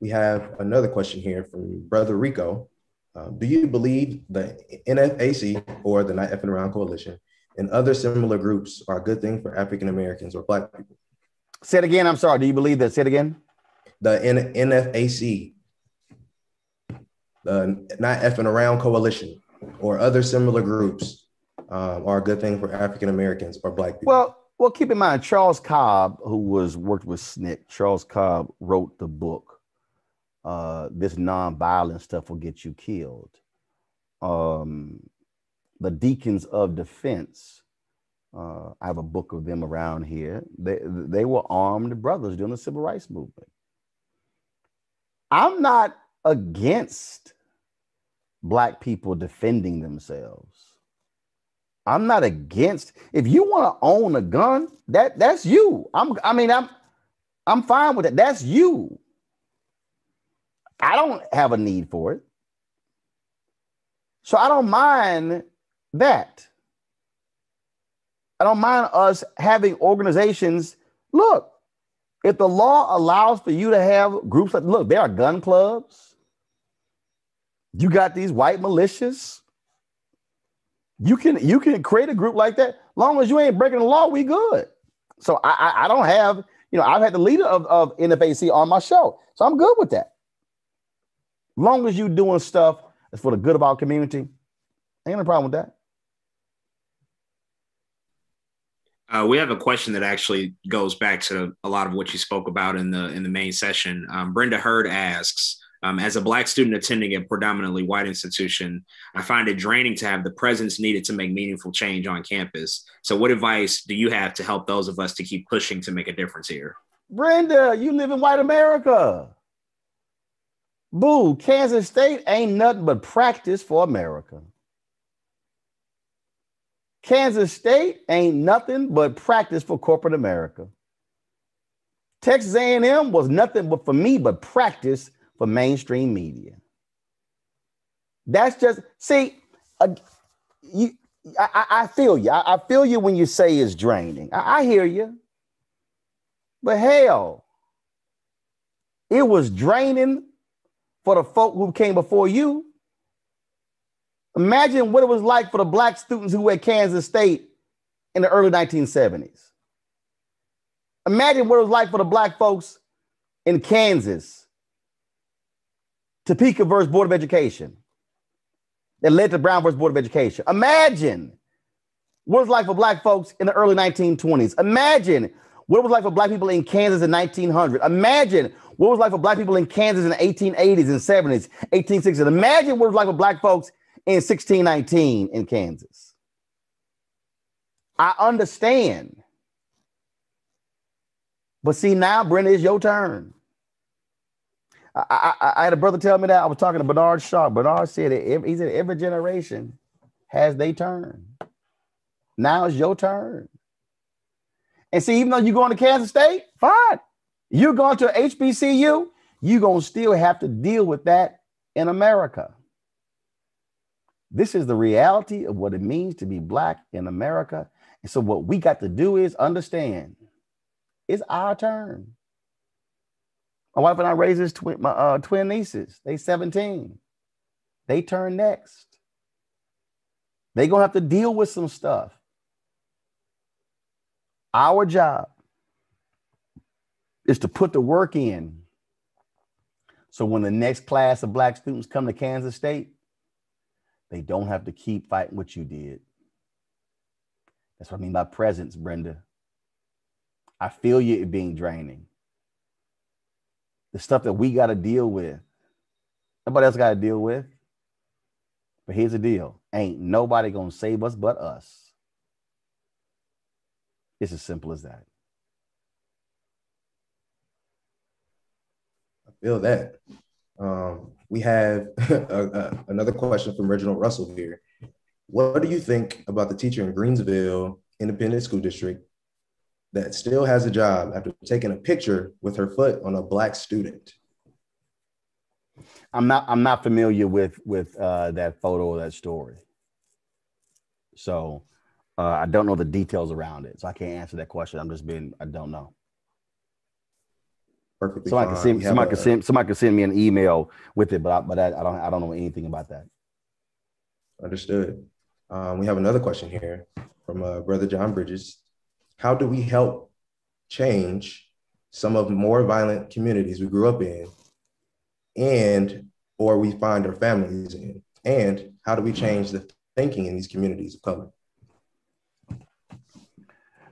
We have another question here from Brother Rico. Um, do you believe the NFAC or the Not Effing Around Coalition and other similar groups are a good thing for African Americans or Black people. Say it again. I'm sorry. Do you believe that? Say it again. The N- NFAC, the Not Effing Around Coalition, or other similar groups um, are a good thing for African Americans or Black people. Well, well, keep in mind Charles Cobb, who was worked with SNCC. Charles Cobb wrote the book. Uh, this nonviolent stuff will get you killed. Um, the deacons of defense. Uh, I have a book of them around here. They, they were armed brothers during the civil rights movement. I'm not against black people defending themselves. I'm not against if you want to own a gun, that that's you. I'm I mean I'm I'm fine with it. That's you. I don't have a need for it. So I don't mind that. I don't mind us having organizations. Look, if the law allows for you to have groups like, look, there are gun clubs. You got these white militias. You can you can create a group like that. Long as you ain't breaking the law, we good. So I I, I don't have you know I've had the leader of, of NFAC on my show, so I'm good with that. Long as you doing stuff that's for the good of our community, ain't no problem with that. Uh, we have a question that actually goes back to a lot of what you spoke about in the in the main session. Um, Brenda Hurd asks, Um, as a Black student attending a predominantly white institution, I find it draining to have the presence needed to make meaningful change on campus. So, what advice do you have to help those of us to keep pushing to make a difference here? Brenda, you live in white America. Boo, Kansas State ain't nothing but practice for America. Kansas State ain't nothing but practice for corporate America. Texas A&M was nothing but for me but practice for mainstream media. That's just see, uh, you. I, I, feel you. I, I, feel you when you say it's draining. I, I hear you. But hell, it was draining for the folk who came before you. Imagine what it was like for the black students who were at Kansas State in the early 1970s. Imagine what it was like for the black folks in Kansas, Topeka versus Board of Education, that led to Brown versus Board of Education. Imagine what it was like for black folks in the early 1920s. Imagine what it was like for black people in Kansas in 1900. Imagine what it was like for black people in Kansas in the 1880s and 70s, 1860s. Imagine what it was like for black folks in 1619 in Kansas. I understand. But see, now, Brenda, it's your turn. I, I, I, had a brother tell me that. I was talking to Bernard Shaw. Bernard said that he said every generation has their turn. Now it's your turn. And see, even though you're going to Kansas State, fine. You're going to HBCU, you're going to still have to deal with that in America. This is the reality of what it means to be Black in America. And so, what we got to do is understand it's our turn. My wife and I raised twin, my uh, twin nieces. They 17. They turn next. They gonna have to deal with some stuff. Our job is to put the work in. So when the next class of black students come to Kansas State, they don't have to keep fighting what you did. That's what I mean by presence, Brenda. I feel you it being draining. The stuff that we got to deal with, nobody else got to deal with. But here's the deal ain't nobody going to save us but us. It's as simple as that. I feel that. Um, we have a, a, another question from Reginald Russell here. What do you think about the teacher in Greensville Independent School District that still has a job after taking a picture with her foot on a black student? I'm not. I'm not familiar with with uh, that photo or that story, so uh, I don't know the details around it. So I can't answer that question. I'm just being. I don't know perfectly somebody Can send, somebody, a, can send, somebody can send me an email with it, but I, but I, I, don't I don't know anything about that. Understood. Um, we have another question here from uh, Brother John Bridges. How do we help change some of more violent communities we grew up in, and or we find our families in, and how do we change the thinking in these communities of color?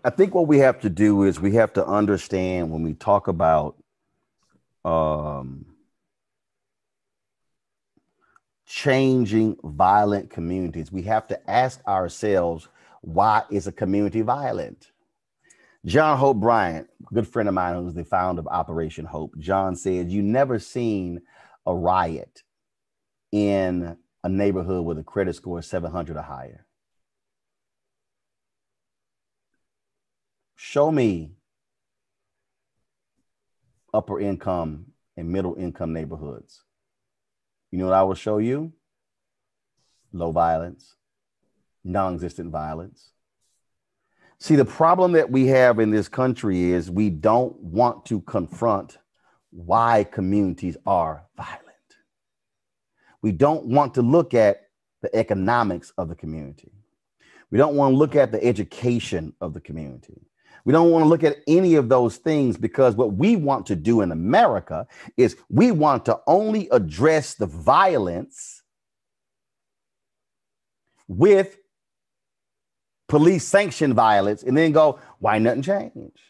I think what we have to do is we have to understand when we talk about um, changing violent communities. We have to ask ourselves, why is a community violent? John Hope Bryant, good friend of mine who's the founder of Operation Hope, John said, You never seen a riot in a neighborhood with a credit score of 700 or higher. Show me upper income and middle income neighborhoods. You know what I will show you? Low violence, non existent violence. See, the problem that we have in this country is we don't want to confront why communities are violent. We don't want to look at the economics of the community. We don't want to look at the education of the community. We don't want to look at any of those things because what we want to do in America is we want to only address the violence with police sanctioned violence and then go, why nothing change?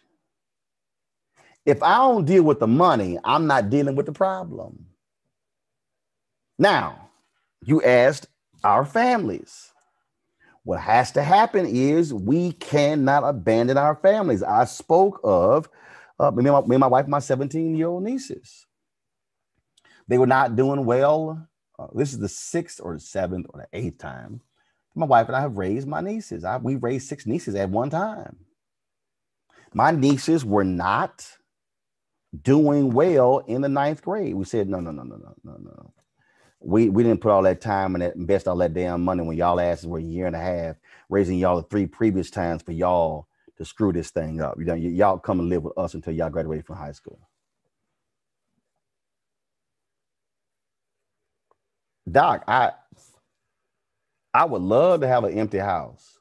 If I don't deal with the money, I'm not dealing with the problem. Now, you asked our families. What has to happen is we cannot abandon our families. I spoke of uh, me, and my, me and my wife, my 17 year old nieces. They were not doing well. Uh, this is the sixth or the seventh or the eighth time my wife and I have raised my nieces. I, we raised six nieces at one time. My nieces were not doing well in the ninth grade. We said, no, no, no, no, no, no, no. We, we didn't put all that time and invest all that damn money when y'all asses were a year and a half raising y'all the three previous times for y'all to screw this thing up. You know, y- y'all come and live with us until y'all graduate from high school. Doc, I I would love to have an empty house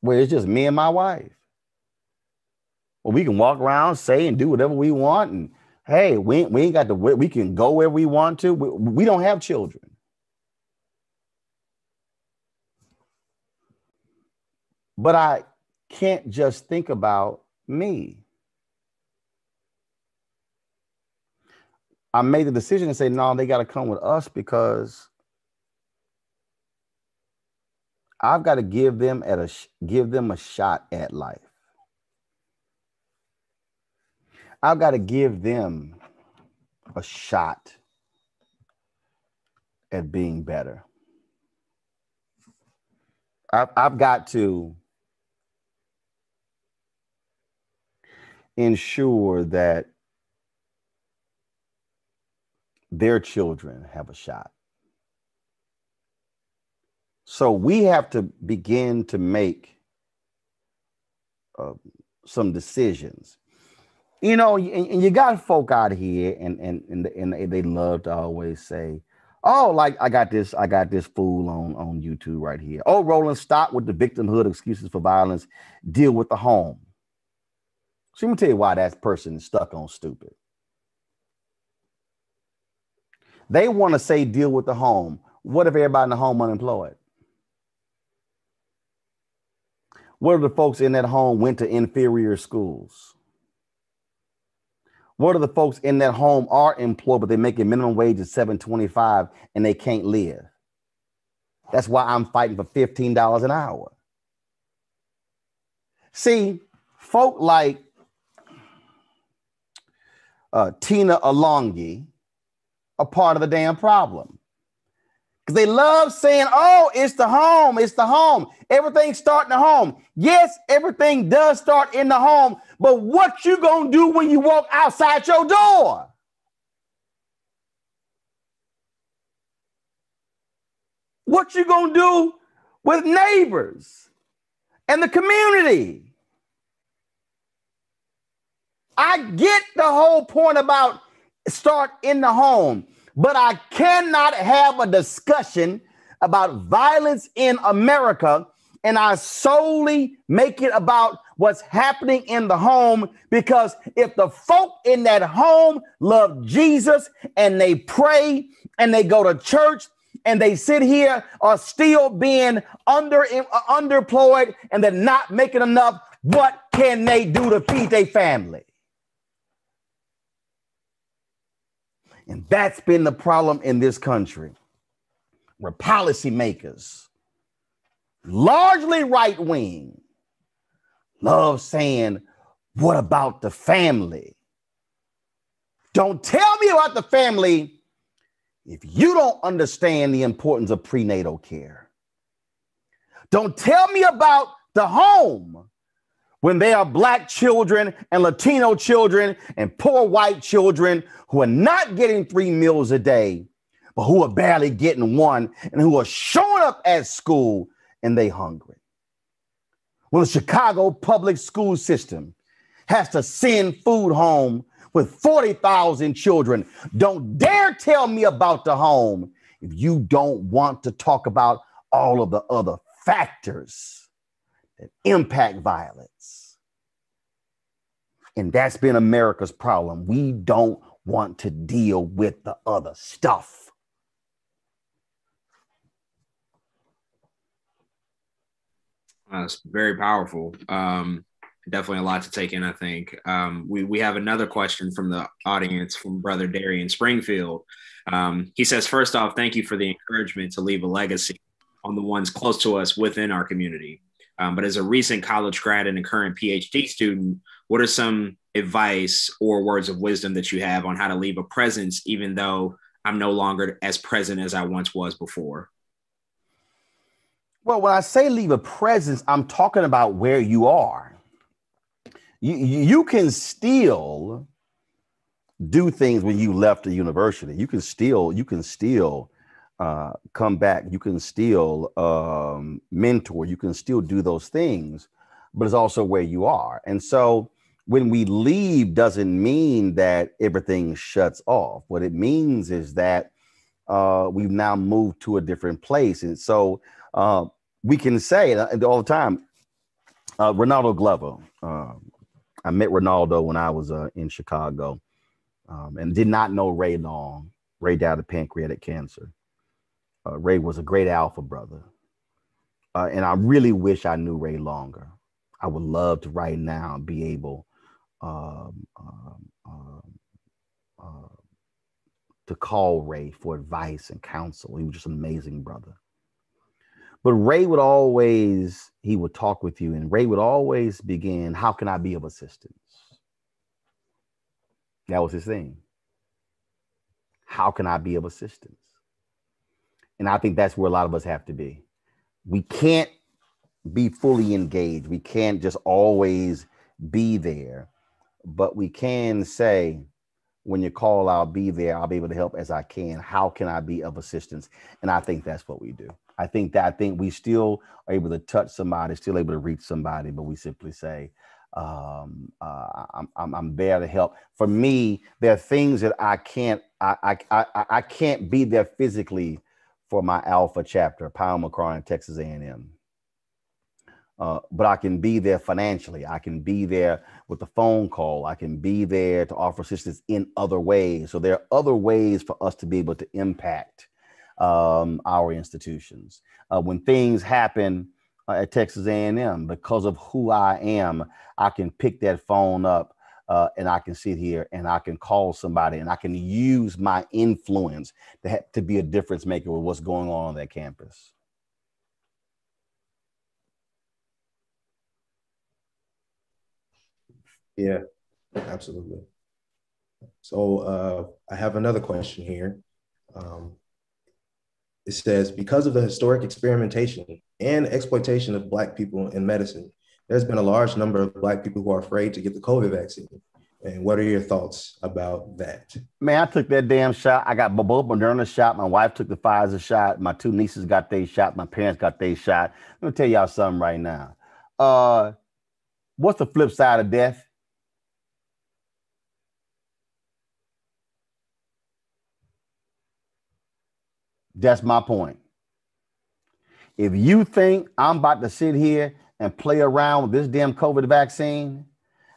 where it's just me and my wife. Well, we can walk around, say and do whatever we want. And hey, we, we ain't got to, we can go where we want to. We, we don't have children. But I can't just think about me. I made the decision to say, no, they got to come with us because I've got to give them at a give them a shot at life. I've got to give them a shot at being better. I've, I've got to ensure that their children have a shot. So we have to begin to make uh, some decisions. You know, and, and, you got folk out here, and and and, and they love to always say, "Oh, like I got this, I got this fool on on YouTube right here." Oh, Roland, stop with the victimhood excuses for violence. Deal with the home. So let me tell you why that person is stuck on stupid. They want to say deal with the home. What if everybody in the home unemployed? What if the folks in that home went to inferior schools? What are the folks in that home are employed, but they make a minimum wage of 725 and they can't live? That's why I'm fighting for $15 an hour. See, folk like uh, Tina Alongi are part of the damn problem. Because they love saying, oh, it's the home, it's the home. Everything start in the home. Yes, everything does start in the home, but what you gonna do when you walk outside your door? What you gonna do with neighbors and the community? I get the whole point about start in the home. But I cannot have a discussion about violence in America and I solely make it about what's happening in the home because if the folk in that home love Jesus and they pray and they go to church and they sit here are still being under underemployed and they're not making enough, what can they do to feed their family? And that's been the problem in this country where policymakers, largely right wing, love saying, What about the family? Don't tell me about the family if you don't understand the importance of prenatal care. Don't tell me about the home when they are black children and Latino children and poor white children who are not getting three meals a day, but who are barely getting one and who are showing up at school and they hungry. When the Chicago public school system has to send food home with 40,000 children, don't dare tell me about the home if you don't want to talk about all of the other factors that impact violence. And that's been America's problem. We don't want to deal with the other stuff. That's very powerful. Um, definitely a lot to take in. I think um, we we have another question from the audience from Brother Darian Springfield. Um, he says, first off, thank you for the encouragement to leave a legacy on the ones close to us within our community. Um, but as a recent college grad and a current PhD student, what are some advice or words of wisdom that you have on how to leave a presence, even though I'm no longer as present as I once was before? Well, when I say leave a presence, I'm talking about where you are. You, you can still do things when you left the university. You can still you can still uh, come back. You can still um, mentor. You can still do those things, but it's also where you are. And so when we leave, doesn't mean that everything shuts off. What it means is that uh, we've now moved to a different place, and so uh, we can say all the time. Uh, Ronaldo Glover. Um, I met Ronaldo when I was uh, in Chicago um, and did not know Ray Long. Ray died of pancreatic cancer. Uh, Ray was a great alpha brother. Uh, and I really wish I knew Ray longer. I would love to right now be able um, um, um uh, to call Ray for advice and counsel. He was just an amazing brother. But Ray would always, he would talk with you, and Ray would always begin, How can I be of assistance? That was his thing. How can I be of assistance? And I think that's where a lot of us have to be. We can't be fully engaged. We can't just always be there, but we can say, when you call, I'll be there. I'll be able to help as I can. How can I be of assistance? And I think that's what we do. I think that I think we still are able to touch somebody, still able to reach somebody, but we simply say, um, uh, I'm, I'm, I'm, there to help. For me, there are things that I can't I, I, I, I can't be there physically for my Alpha chapter, Powell McCarran in Texas A&M. Uh, but I can be there financially. I can be there with a phone call. I can be there to offer assistance in other ways. So there are other ways for us to be able to impact um, our institutions. Uh, when things happen uh, at Texas A&M because of who I am. I can pick that phone up uh, and I can sit here and I can call somebody and I can use my influence to, ha- to be a difference maker with what's going on on that campus. Yeah, absolutely. So uh, I have another question here. Um, it says, because of the historic experimentation and exploitation of Black people in medicine, there's been a large number of Black people who are afraid to get the COVID vaccine. And what are your thoughts about that? Man, I took that damn shot. I got both Moderna shot. My wife took the Pfizer shot. My two nieces got their shot. My parents got their shot. Let me tell y'all something right now. Uh, what's the flip side of death? That's my point. If you think I'm about to sit here and play around with this damn COVID vaccine,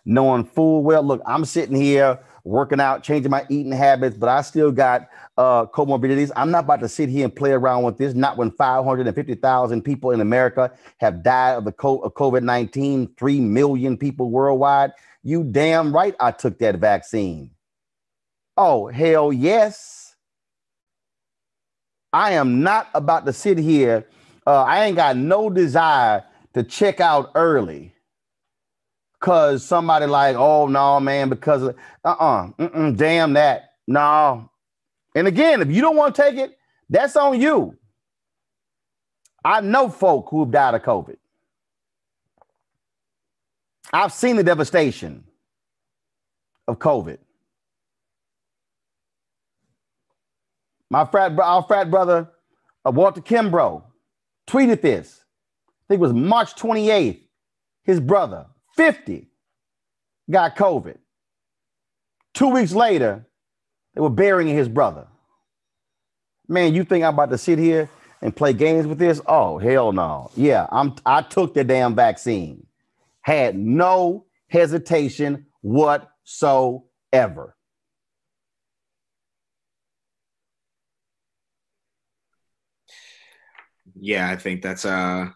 knowing full well, look, I'm sitting here working out, changing my eating habits, but I still got uh, comorbidities. I'm not about to sit here and play around with this. Not when 550,000 people in America have died of the COVID 19, 3 million people worldwide. You damn right I took that vaccine. Oh, hell yes. I am not about to sit here. Uh, I ain't got no desire to check out early because somebody like, oh no, man, because of uh-uh, damn that. No. And again, if you don't want to take it, that's on you. I know folk who've died of COVID. I've seen the devastation of COVID. My frat, our frat brother, uh, Walter Kimbrough, tweeted this. I think it was March 28th. His brother, 50, got COVID. Two weeks later, they were burying his brother. Man, you think I'm about to sit here and play games with this? Oh, hell no. Yeah, I'm I took the damn vaccine. Had no hesitation whatsoever. yeah, I think that's uh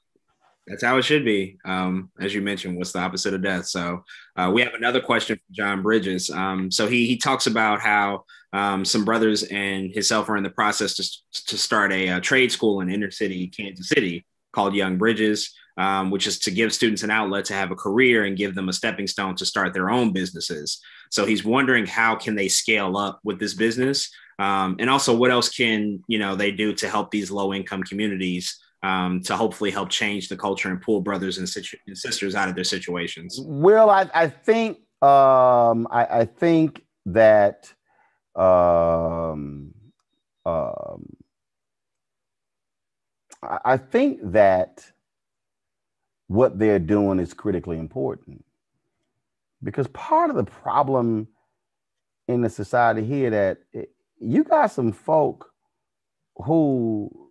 That's how it should be. Um, as you mentioned, what's the opposite of death? So uh, we have another question from John Bridges. Um, so he he talks about how um, some brothers and himself are in the process to, to start a, a trade school in inner city Kansas City called Young Bridges, um, which is to give students an outlet to have a career and give them a stepping stone to start their own businesses. So he's wondering how can they scale up with this business, um, and also what else can you know they do to help these low income communities um, to hopefully help change the culture and pull brothers and, situ- and sisters out of their situations. Well, I, I think um, I, I, think that um, um, I think that what they're doing is critically important because part of the problem in the society here that it, you got some folk who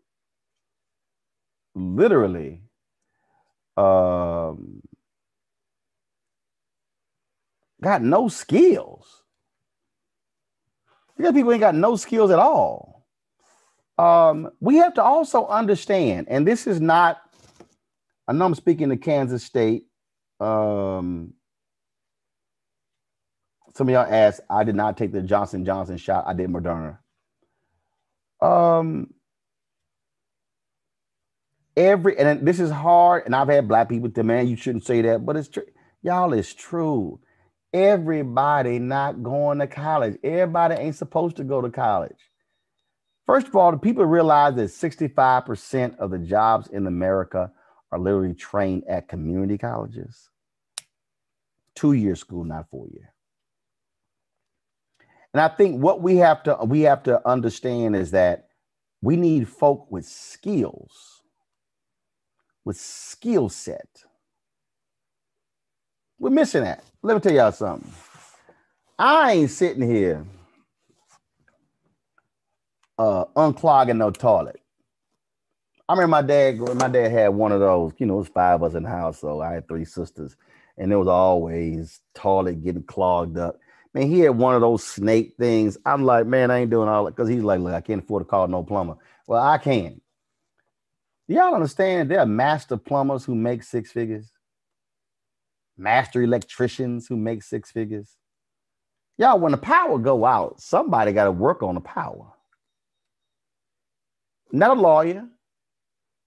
literally um, got no skills. You got people ain't got no skills at all. Um, we have to also understand, and this is not, I know I'm speaking to Kansas State. Um, some of y'all asked, I did not take the Johnson Johnson shot. I did Moderna. Um, every and this is hard, and I've had black people demand you shouldn't say that, but it's true. Y'all, it's true. Everybody not going to college. Everybody ain't supposed to go to college. First of all, the people realize that 65% of the jobs in America are literally trained at community colleges. Two year school, not four year. And I think what we have to we have to understand is that we need folk with skills with skill set. We're missing that. Let me tell y'all something. I ain't sitting here uh, unclogging no toilet. I remember my dad. My dad had one of those. You know, it was five of us in the house, so I had three sisters, and there was always toilet getting clogged up. Man, he had one of those snake things. I'm like, man, I ain't doing all that because he's like, look, I can't afford to call no plumber. Well, I can. Do y'all understand there are master plumbers who make six figures? Master electricians who make six figures. Y'all, when the power go out, somebody got to work on the power. Not a lawyer,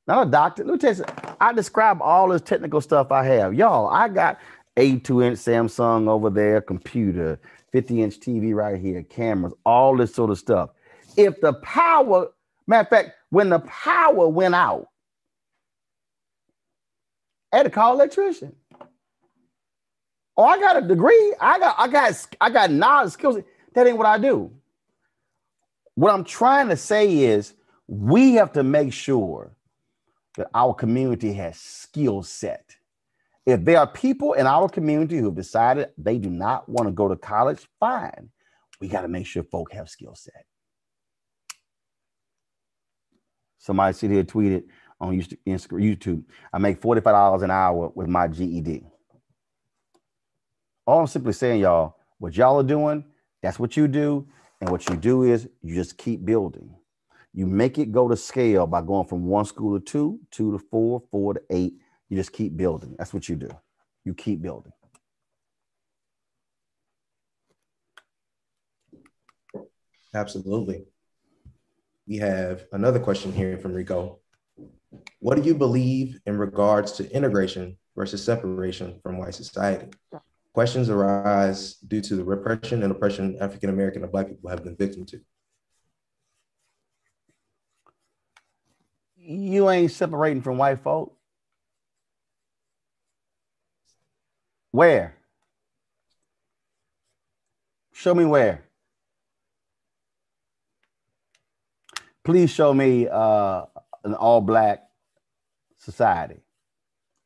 not a doctor. Let me tell you, something. I describe all this technical stuff I have. Y'all, I got 82 inch Samsung over there, computer, 50 inch TV right here, cameras, all this sort of stuff. If the power, matter of fact, when the power went out, I had to call electrician. Oh, I got a degree. I got, I got, I got knowledge, skills. That ain't what I do. What I'm trying to say is we have to make sure that our community has skill set. If there are people in our community who have decided they do not want to go to college, fine. We got to make sure folk have skill set. Somebody sit here tweeted, on YouTube. I make $45 an hour with my GED. All I'm simply saying, y'all, what y'all are doing, that's what you do. And what you do is you just keep building. You make it go to scale by going from one school to two, two to four, four to eight. You just keep building. That's what you do. You keep building. Absolutely. We have another question here from Rico. What do you believe in regards to integration versus separation from white society? Questions arise due to the repression and oppression African American and Black people have been victim to. You ain't separating from white folk. Where? Show me where. Please show me uh, an all black society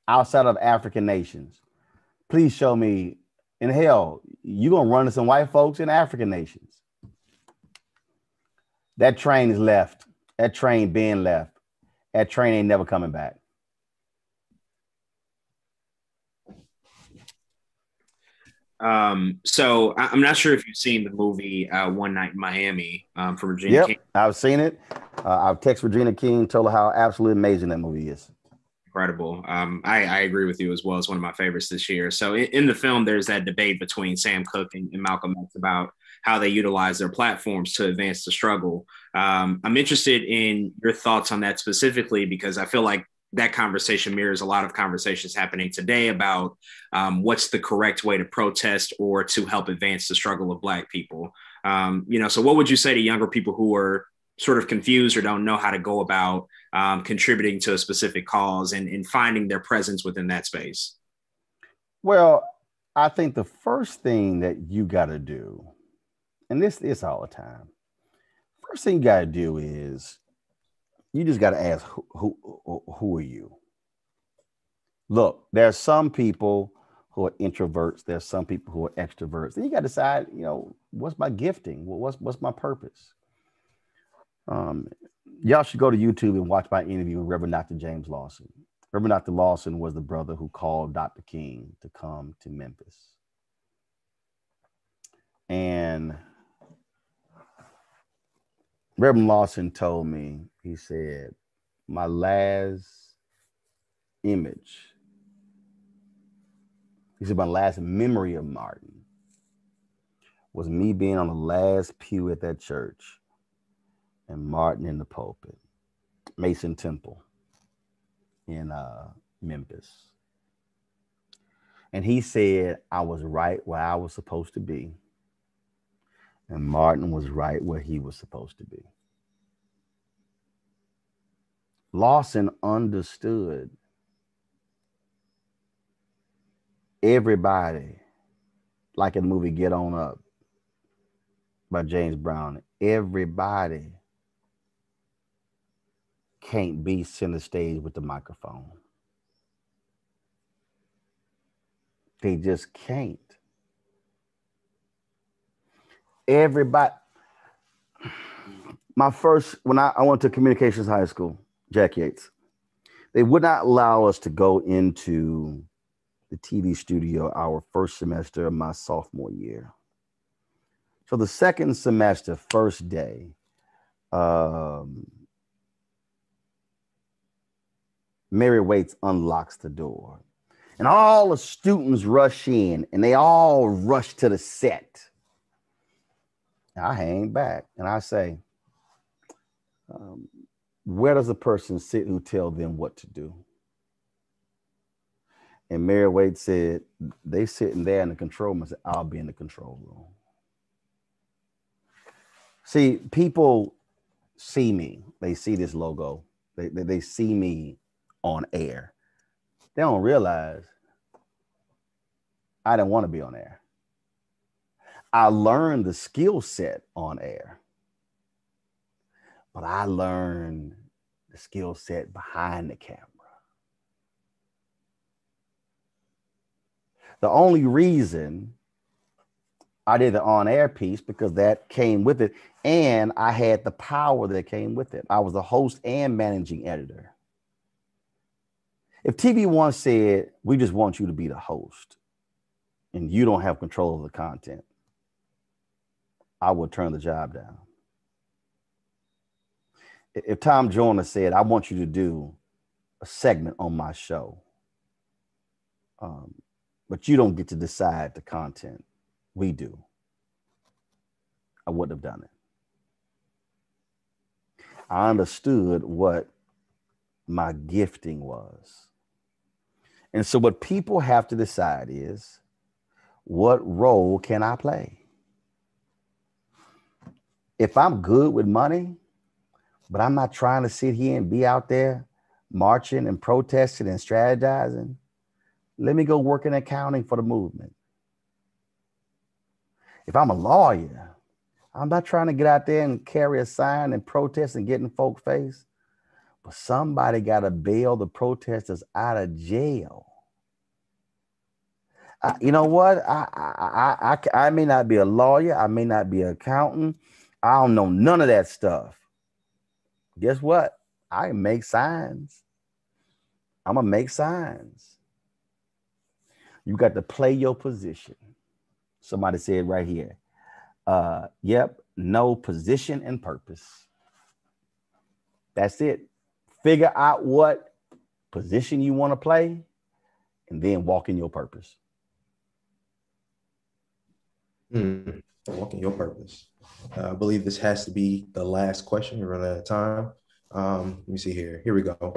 outside of African nations. Please show me in hell, you're gonna run into some white folks in African nations. That train is left. That train being left. That train ain't never coming back. Um, so I, am not sure if you've seen the movie uh, One Night in Miami um, from Regina yep, King. I've seen it. Uh, I've texted Regina King, told her how absolutely amazing that movie is. incredible. Um, I, I, agree with you as well. It's one of my favorites this year. So in, in the film, there's that debate between Sam Cooke and, and, Malcolm X about how they utilize their platforms to advance the struggle. Um, I'm interested in your thoughts on that specifically because I feel like that conversation mirrors a lot of conversations happening today about um, what's the correct way to protest or to help advance the struggle of Black people. Um, you know, so what would you say to younger people who are sort of confused or don't know how to go about um, contributing to a specific cause and, and finding their presence within that space? Well, I think the first thing that you got to do, and this is all the time, first thing you got to do is you just got to ask who, who who are you? Look, there are some people who are introverts. There's some people who are extroverts. Then you got to decide, you know, what's my gifting? What's what's my purpose? Um, y'all should go to YouTube and watch my interview with Reverend Dr. James Lawson. Reverend Dr. Lawson was the brother who called Dr. King to come to Memphis. And Reverend Lawson told me, he said, my last image, he said, my last memory of Martin was me being on the last pew at that church and Martin in the pulpit, Mason Temple in uh, Memphis. And he said, I was right where I was supposed to be. And Martin was right where he was supposed to be. Lawson understood everybody, like in the movie Get On Up by James Brown, everybody can't be center stage with the microphone. They just can't. Everybody, my first, when I, I went to communications high school, Jack Yates, they would not allow us to go into the TV studio our first semester of my sophomore year. So the second semester, first day, um, Mary Waits unlocks the door. And all the students rush in and they all rush to the set. I hang back and I say, um, where does a person sit who tell them what to do? And Mary Wade said, they sitting there in the control room. Said, I'll be in the control room. See, people see me. They see this logo. They, they, they see me on air. They don't realize I didn't want to be on air. I learned the skill set on air, but I learned the skill set behind the camera. The only reason I did the on air piece because that came with it, and I had the power that came with it. I was the host and managing editor. If TV One said, we just want you to be the host and you don't have control of the content, I would turn the job down. If Tom Joyner said, I want you to do a segment on my show, um, but you don't get to decide the content, we do. I wouldn't have done it. I understood what my gifting was. And so, what people have to decide is what role can I play? If I'm good with money, but I'm not trying to sit here and be out there marching and protesting and strategizing, let me go work in accounting for the movement. If I'm a lawyer, I'm not trying to get out there and carry a sign and protest and get in folk face. But somebody got to bail the protesters out of jail. I, you know what? I, I, I, I may not be a lawyer. I may not be an accountant. I don't know none of that stuff. Guess what? I can make signs. I'm to make signs. You got to play your position. Somebody said right here. Uh, yep, no position and purpose. That's it. Figure out what position you want to play, and then walk in your purpose. Mm, walking your purpose. Uh, I believe this has to be the last question. We're running out of time. Um, let me see here. Here we go.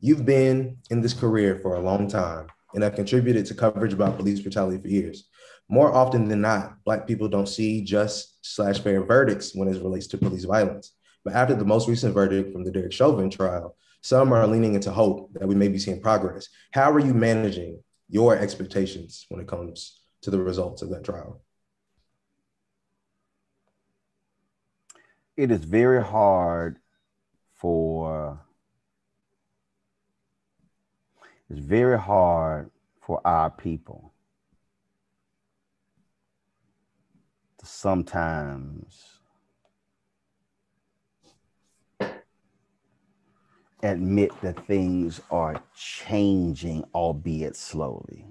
You've been in this career for a long time and have contributed to coverage about police brutality for years. More often than not, Black people don't see just slash fair verdicts when it relates to police violence. But after the most recent verdict from the Derek Chauvin trial, some are leaning into hope that we may be seeing progress. How are you managing your expectations when it comes to the results of that trial? It is very hard for it's very hard for our people to sometimes admit that things are changing, albeit slowly.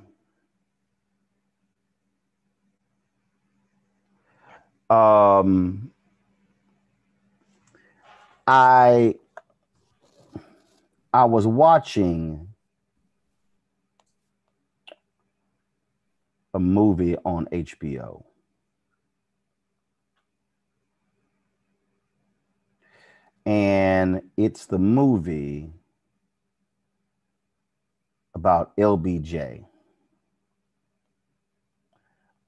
Um, I I was watching a movie on HBO. And it's the movie about LBJ.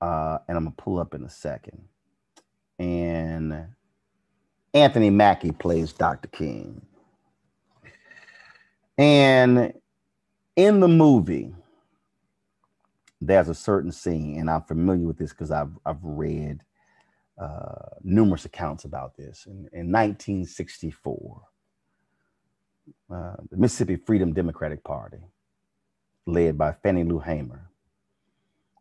Uh, and I'm going to pull up in a second. And Anthony Mackie plays Dr. King. And in the movie, there's a certain scene, and I'm familiar with this because I've, I've read uh, numerous accounts about this. In, in 1964, uh, the Mississippi Freedom Democratic Party, led by Fannie Lou Hamer,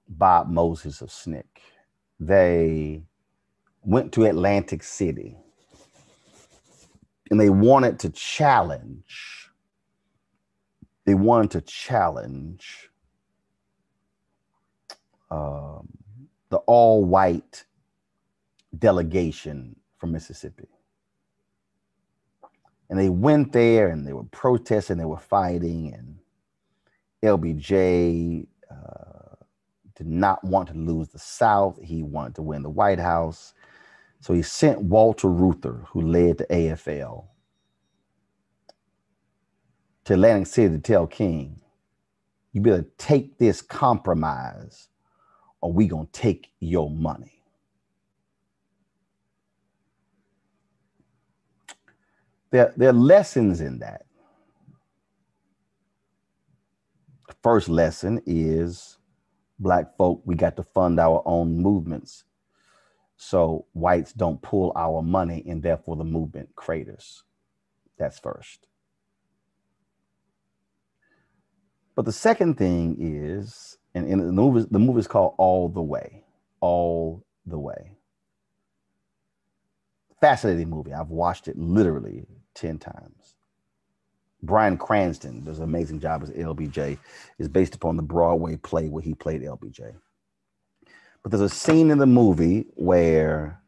Bob Moses of SNCC, they went to Atlantic City and they wanted to challenge they wanted to challenge um, the all white delegation from Mississippi. And they went there and they were protesting, they were fighting, and LBJ uh, did not want to lose the South. He wanted to win the White House. So he sent Walter Reuther, who led the AFL, to Atlantic City to tell King, you better take this compromise or we gonna take your money. There, there are lessons in that. The first lesson is black folk, we got to fund our own movements. So whites don't pull our money and therefore the movement craters. That's first. But the second thing is, and, and the movie, the movie is called All the Way. All the Way. Fascinating movie. I've watched it literally 10 times. Bryan Cranston does an amazing job as LBJ. is based upon the Broadway play where he played LBJ. But there's a scene in the movie where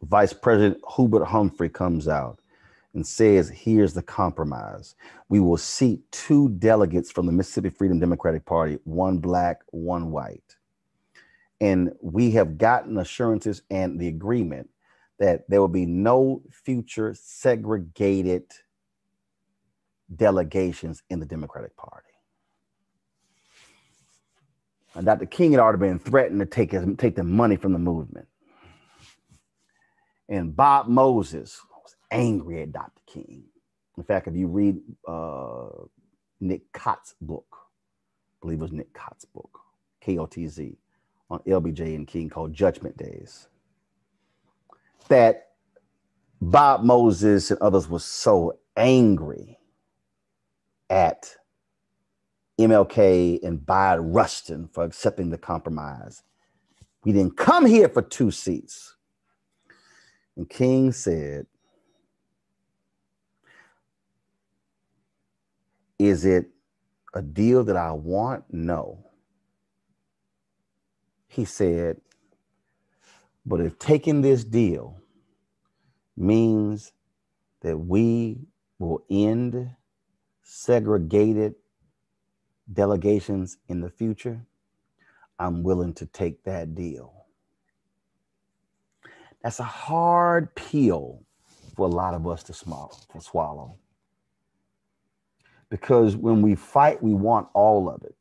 Vice President Hubert Humphrey comes out and says, Here's the compromise. We will seat two delegates from the Mississippi Freedom Democratic Party, one black, one white. And we have gotten assurances and the agreement that there will be no future segregated delegations in the Democratic Party. And Dr. King had already been threatened to take, his, take the money from the movement. And Bob Moses was angry at Dr. King. In fact, if you read uh, Nick Kotz's book, I believe it was Nick Kotz's book, K-O-T-Z, on LBJ and King called Judgment Days, that Bob Moses and others were so angry at MLK and Bayard Rustin for accepting the compromise. We didn't come here for two seats. And King said, Is it a deal that I want? No. He said, But if taking this deal means that we will end segregated delegations in the future, I'm willing to take that deal. That's a hard pill for a lot of us to swallow. Because when we fight, we want all of it.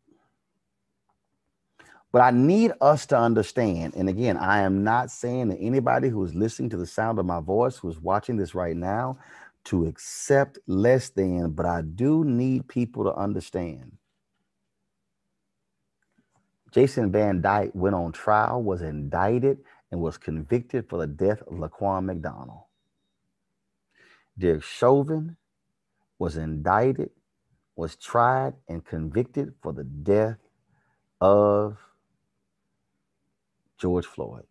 But I need us to understand, and again, I am not saying that anybody who is listening to the sound of my voice, who is watching this right now, to accept less than, but I do need people to understand. Jason Van Dyke went on trial, was indicted, and was convicted for the death of Laquan McDonald. Derek Chauvin was indicted, was tried, and convicted for the death of George Floyd.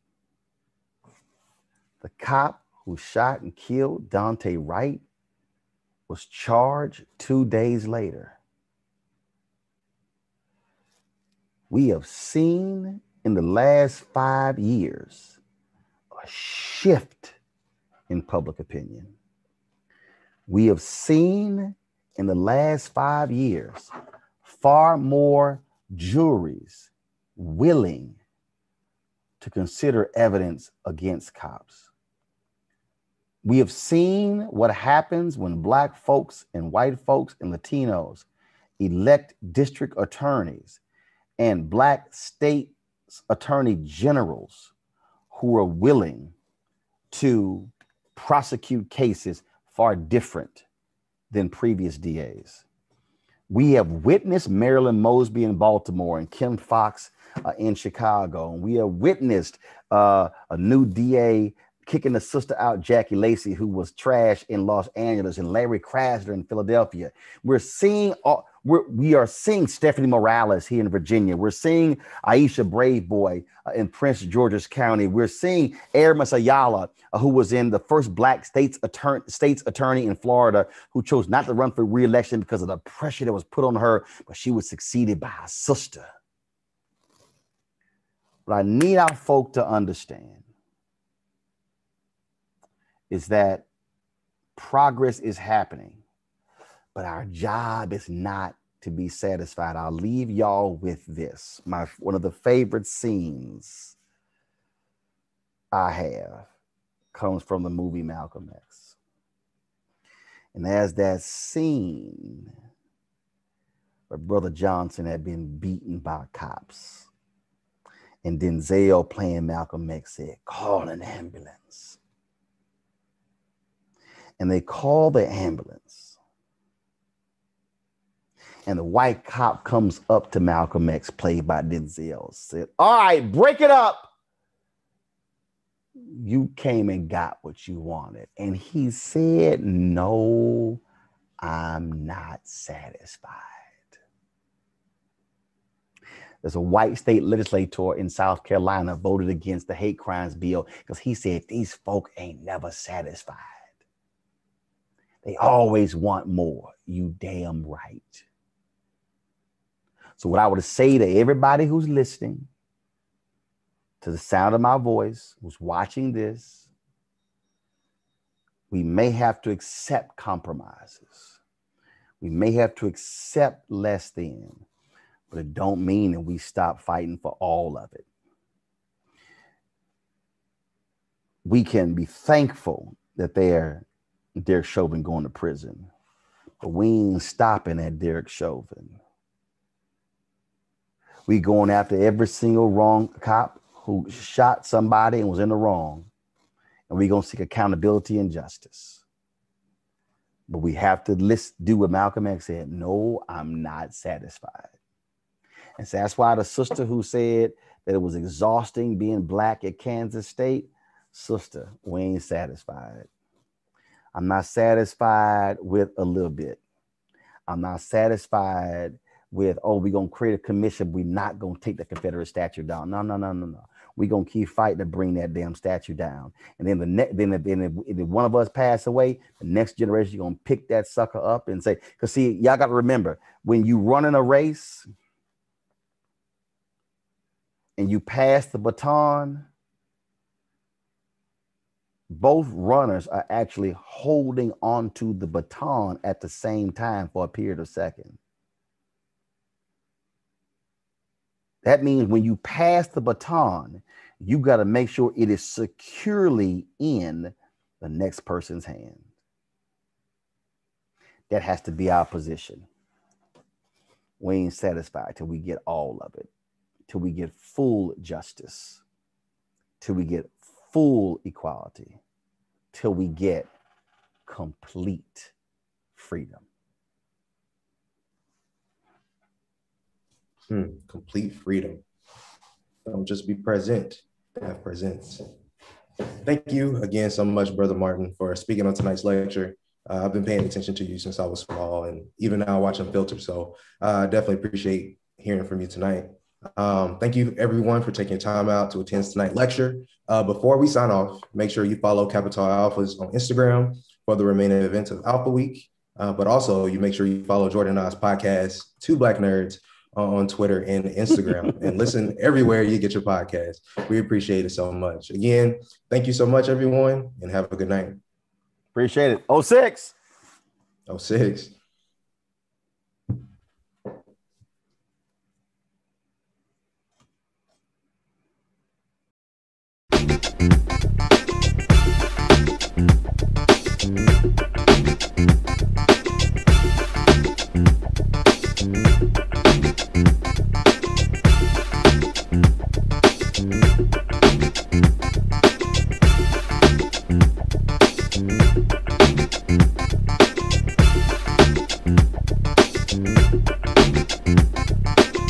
The cop who shot and killed Daunte Wright was charged two days later. We have seen in the last five years a shift in public opinion. We have seen in the last five years far more juries willing to consider evidence against cops. We have seen what happens when Black folks and white folks and Latinos elect district attorneys and Black state attorney generals who are willing to prosecute cases far different than previous DAs. We have witnessed Marilyn Mosby in Baltimore and Kim Foxx uh, in Chicago. And we have witnessed uh, a new DA kicking the sister out, Jackie Lacey, who was trash in Los Angeles, and Larry Krasner in Philadelphia. We're seeing all, we're, we are seeing Stephanie Morales here in Virginia. We're seeing Aisha Braveboy uh, in Prince George's County. We're seeing Aramis Ayala, uh, who was in the first black state's attorney, state's attorney in Florida, who chose not to run for reelection because of the pressure that was put on her, but she was succeeded by her sister. What I need our folk to understand is that progress is happening, but our job is not to be satisfied. I'll leave y'all with this. My one of the favorite scenes I have comes from the movie Malcolm X. And as that scene where Brother Johnson had been beaten by cops and Denzel playing Malcolm X said, call an ambulance. And they call the ambulance. And the white cop comes up to Malcolm X, played by Denzel, said, All right, break it up. You came and got what you wanted. And he said, No, I'm not satisfied. There's a white state legislator in South Carolina voted against the hate crimes bill because he said these folk ain't never satisfied. They always want more. You damn right. So, what I would say to everybody who's listening to the sound of my voice, who's watching this, we may have to accept compromises. We may have to accept less than but it don't mean that we stop fighting for all of it. We can be thankful that they're Derek Chauvin going to prison, but we ain't stopping at Derek Chauvin. We going after every single wrong cop who shot somebody and was in the wrong, and we gonna seek accountability and justice. But we have to list, do what Malcolm X said. No, I'm not satisfied. And so that's why the sister who said that it was exhausting being black at Kansas State, sister, we ain't satisfied. I'm not satisfied with a little bit. I'm not satisfied with, oh, we're gonna create a commission, we're not gonna take the Confederate statue down. No, no, no, no, no. We're gonna keep fighting to bring that damn statue down. And then the next then, then if, if one of us pass away, the next generation gonna pick that sucker up and say, because see, y'all gotta remember when you run in a race, and you pass the baton, both runners are actually holding onto the baton at the same time for a period of seconds. That means when you pass the baton, you got to make sure it is securely in the next person's hand. That has to be our position. We ain't satisfied till we get all of it, till we get full justice, till we get full equality, till we get complete freedom. Hmm, complete freedom. Don't just be present, have presence. Thank you again so much, Brother Martin, for speaking on tonight's lecture. Uh, I've been paying attention to you since I was small, and even now watching Filter. So uh, I uh, definitely appreciate hearing from you tonight. Um, thank you, everyone, for taking time out to attend tonight's lecture. Uh, before we sign off, make sure you follow Capital Alphas on Instagram for the remaining events of Alpha Week. Uh, but also, you make sure you follow Jordan Oz podcast, Two Black Nerds, on Twitter and Instagram and listen everywhere you get your podcast. We appreciate it so much. Again, thank you so much, everyone, and have a good night. Appreciate it. 06. 06.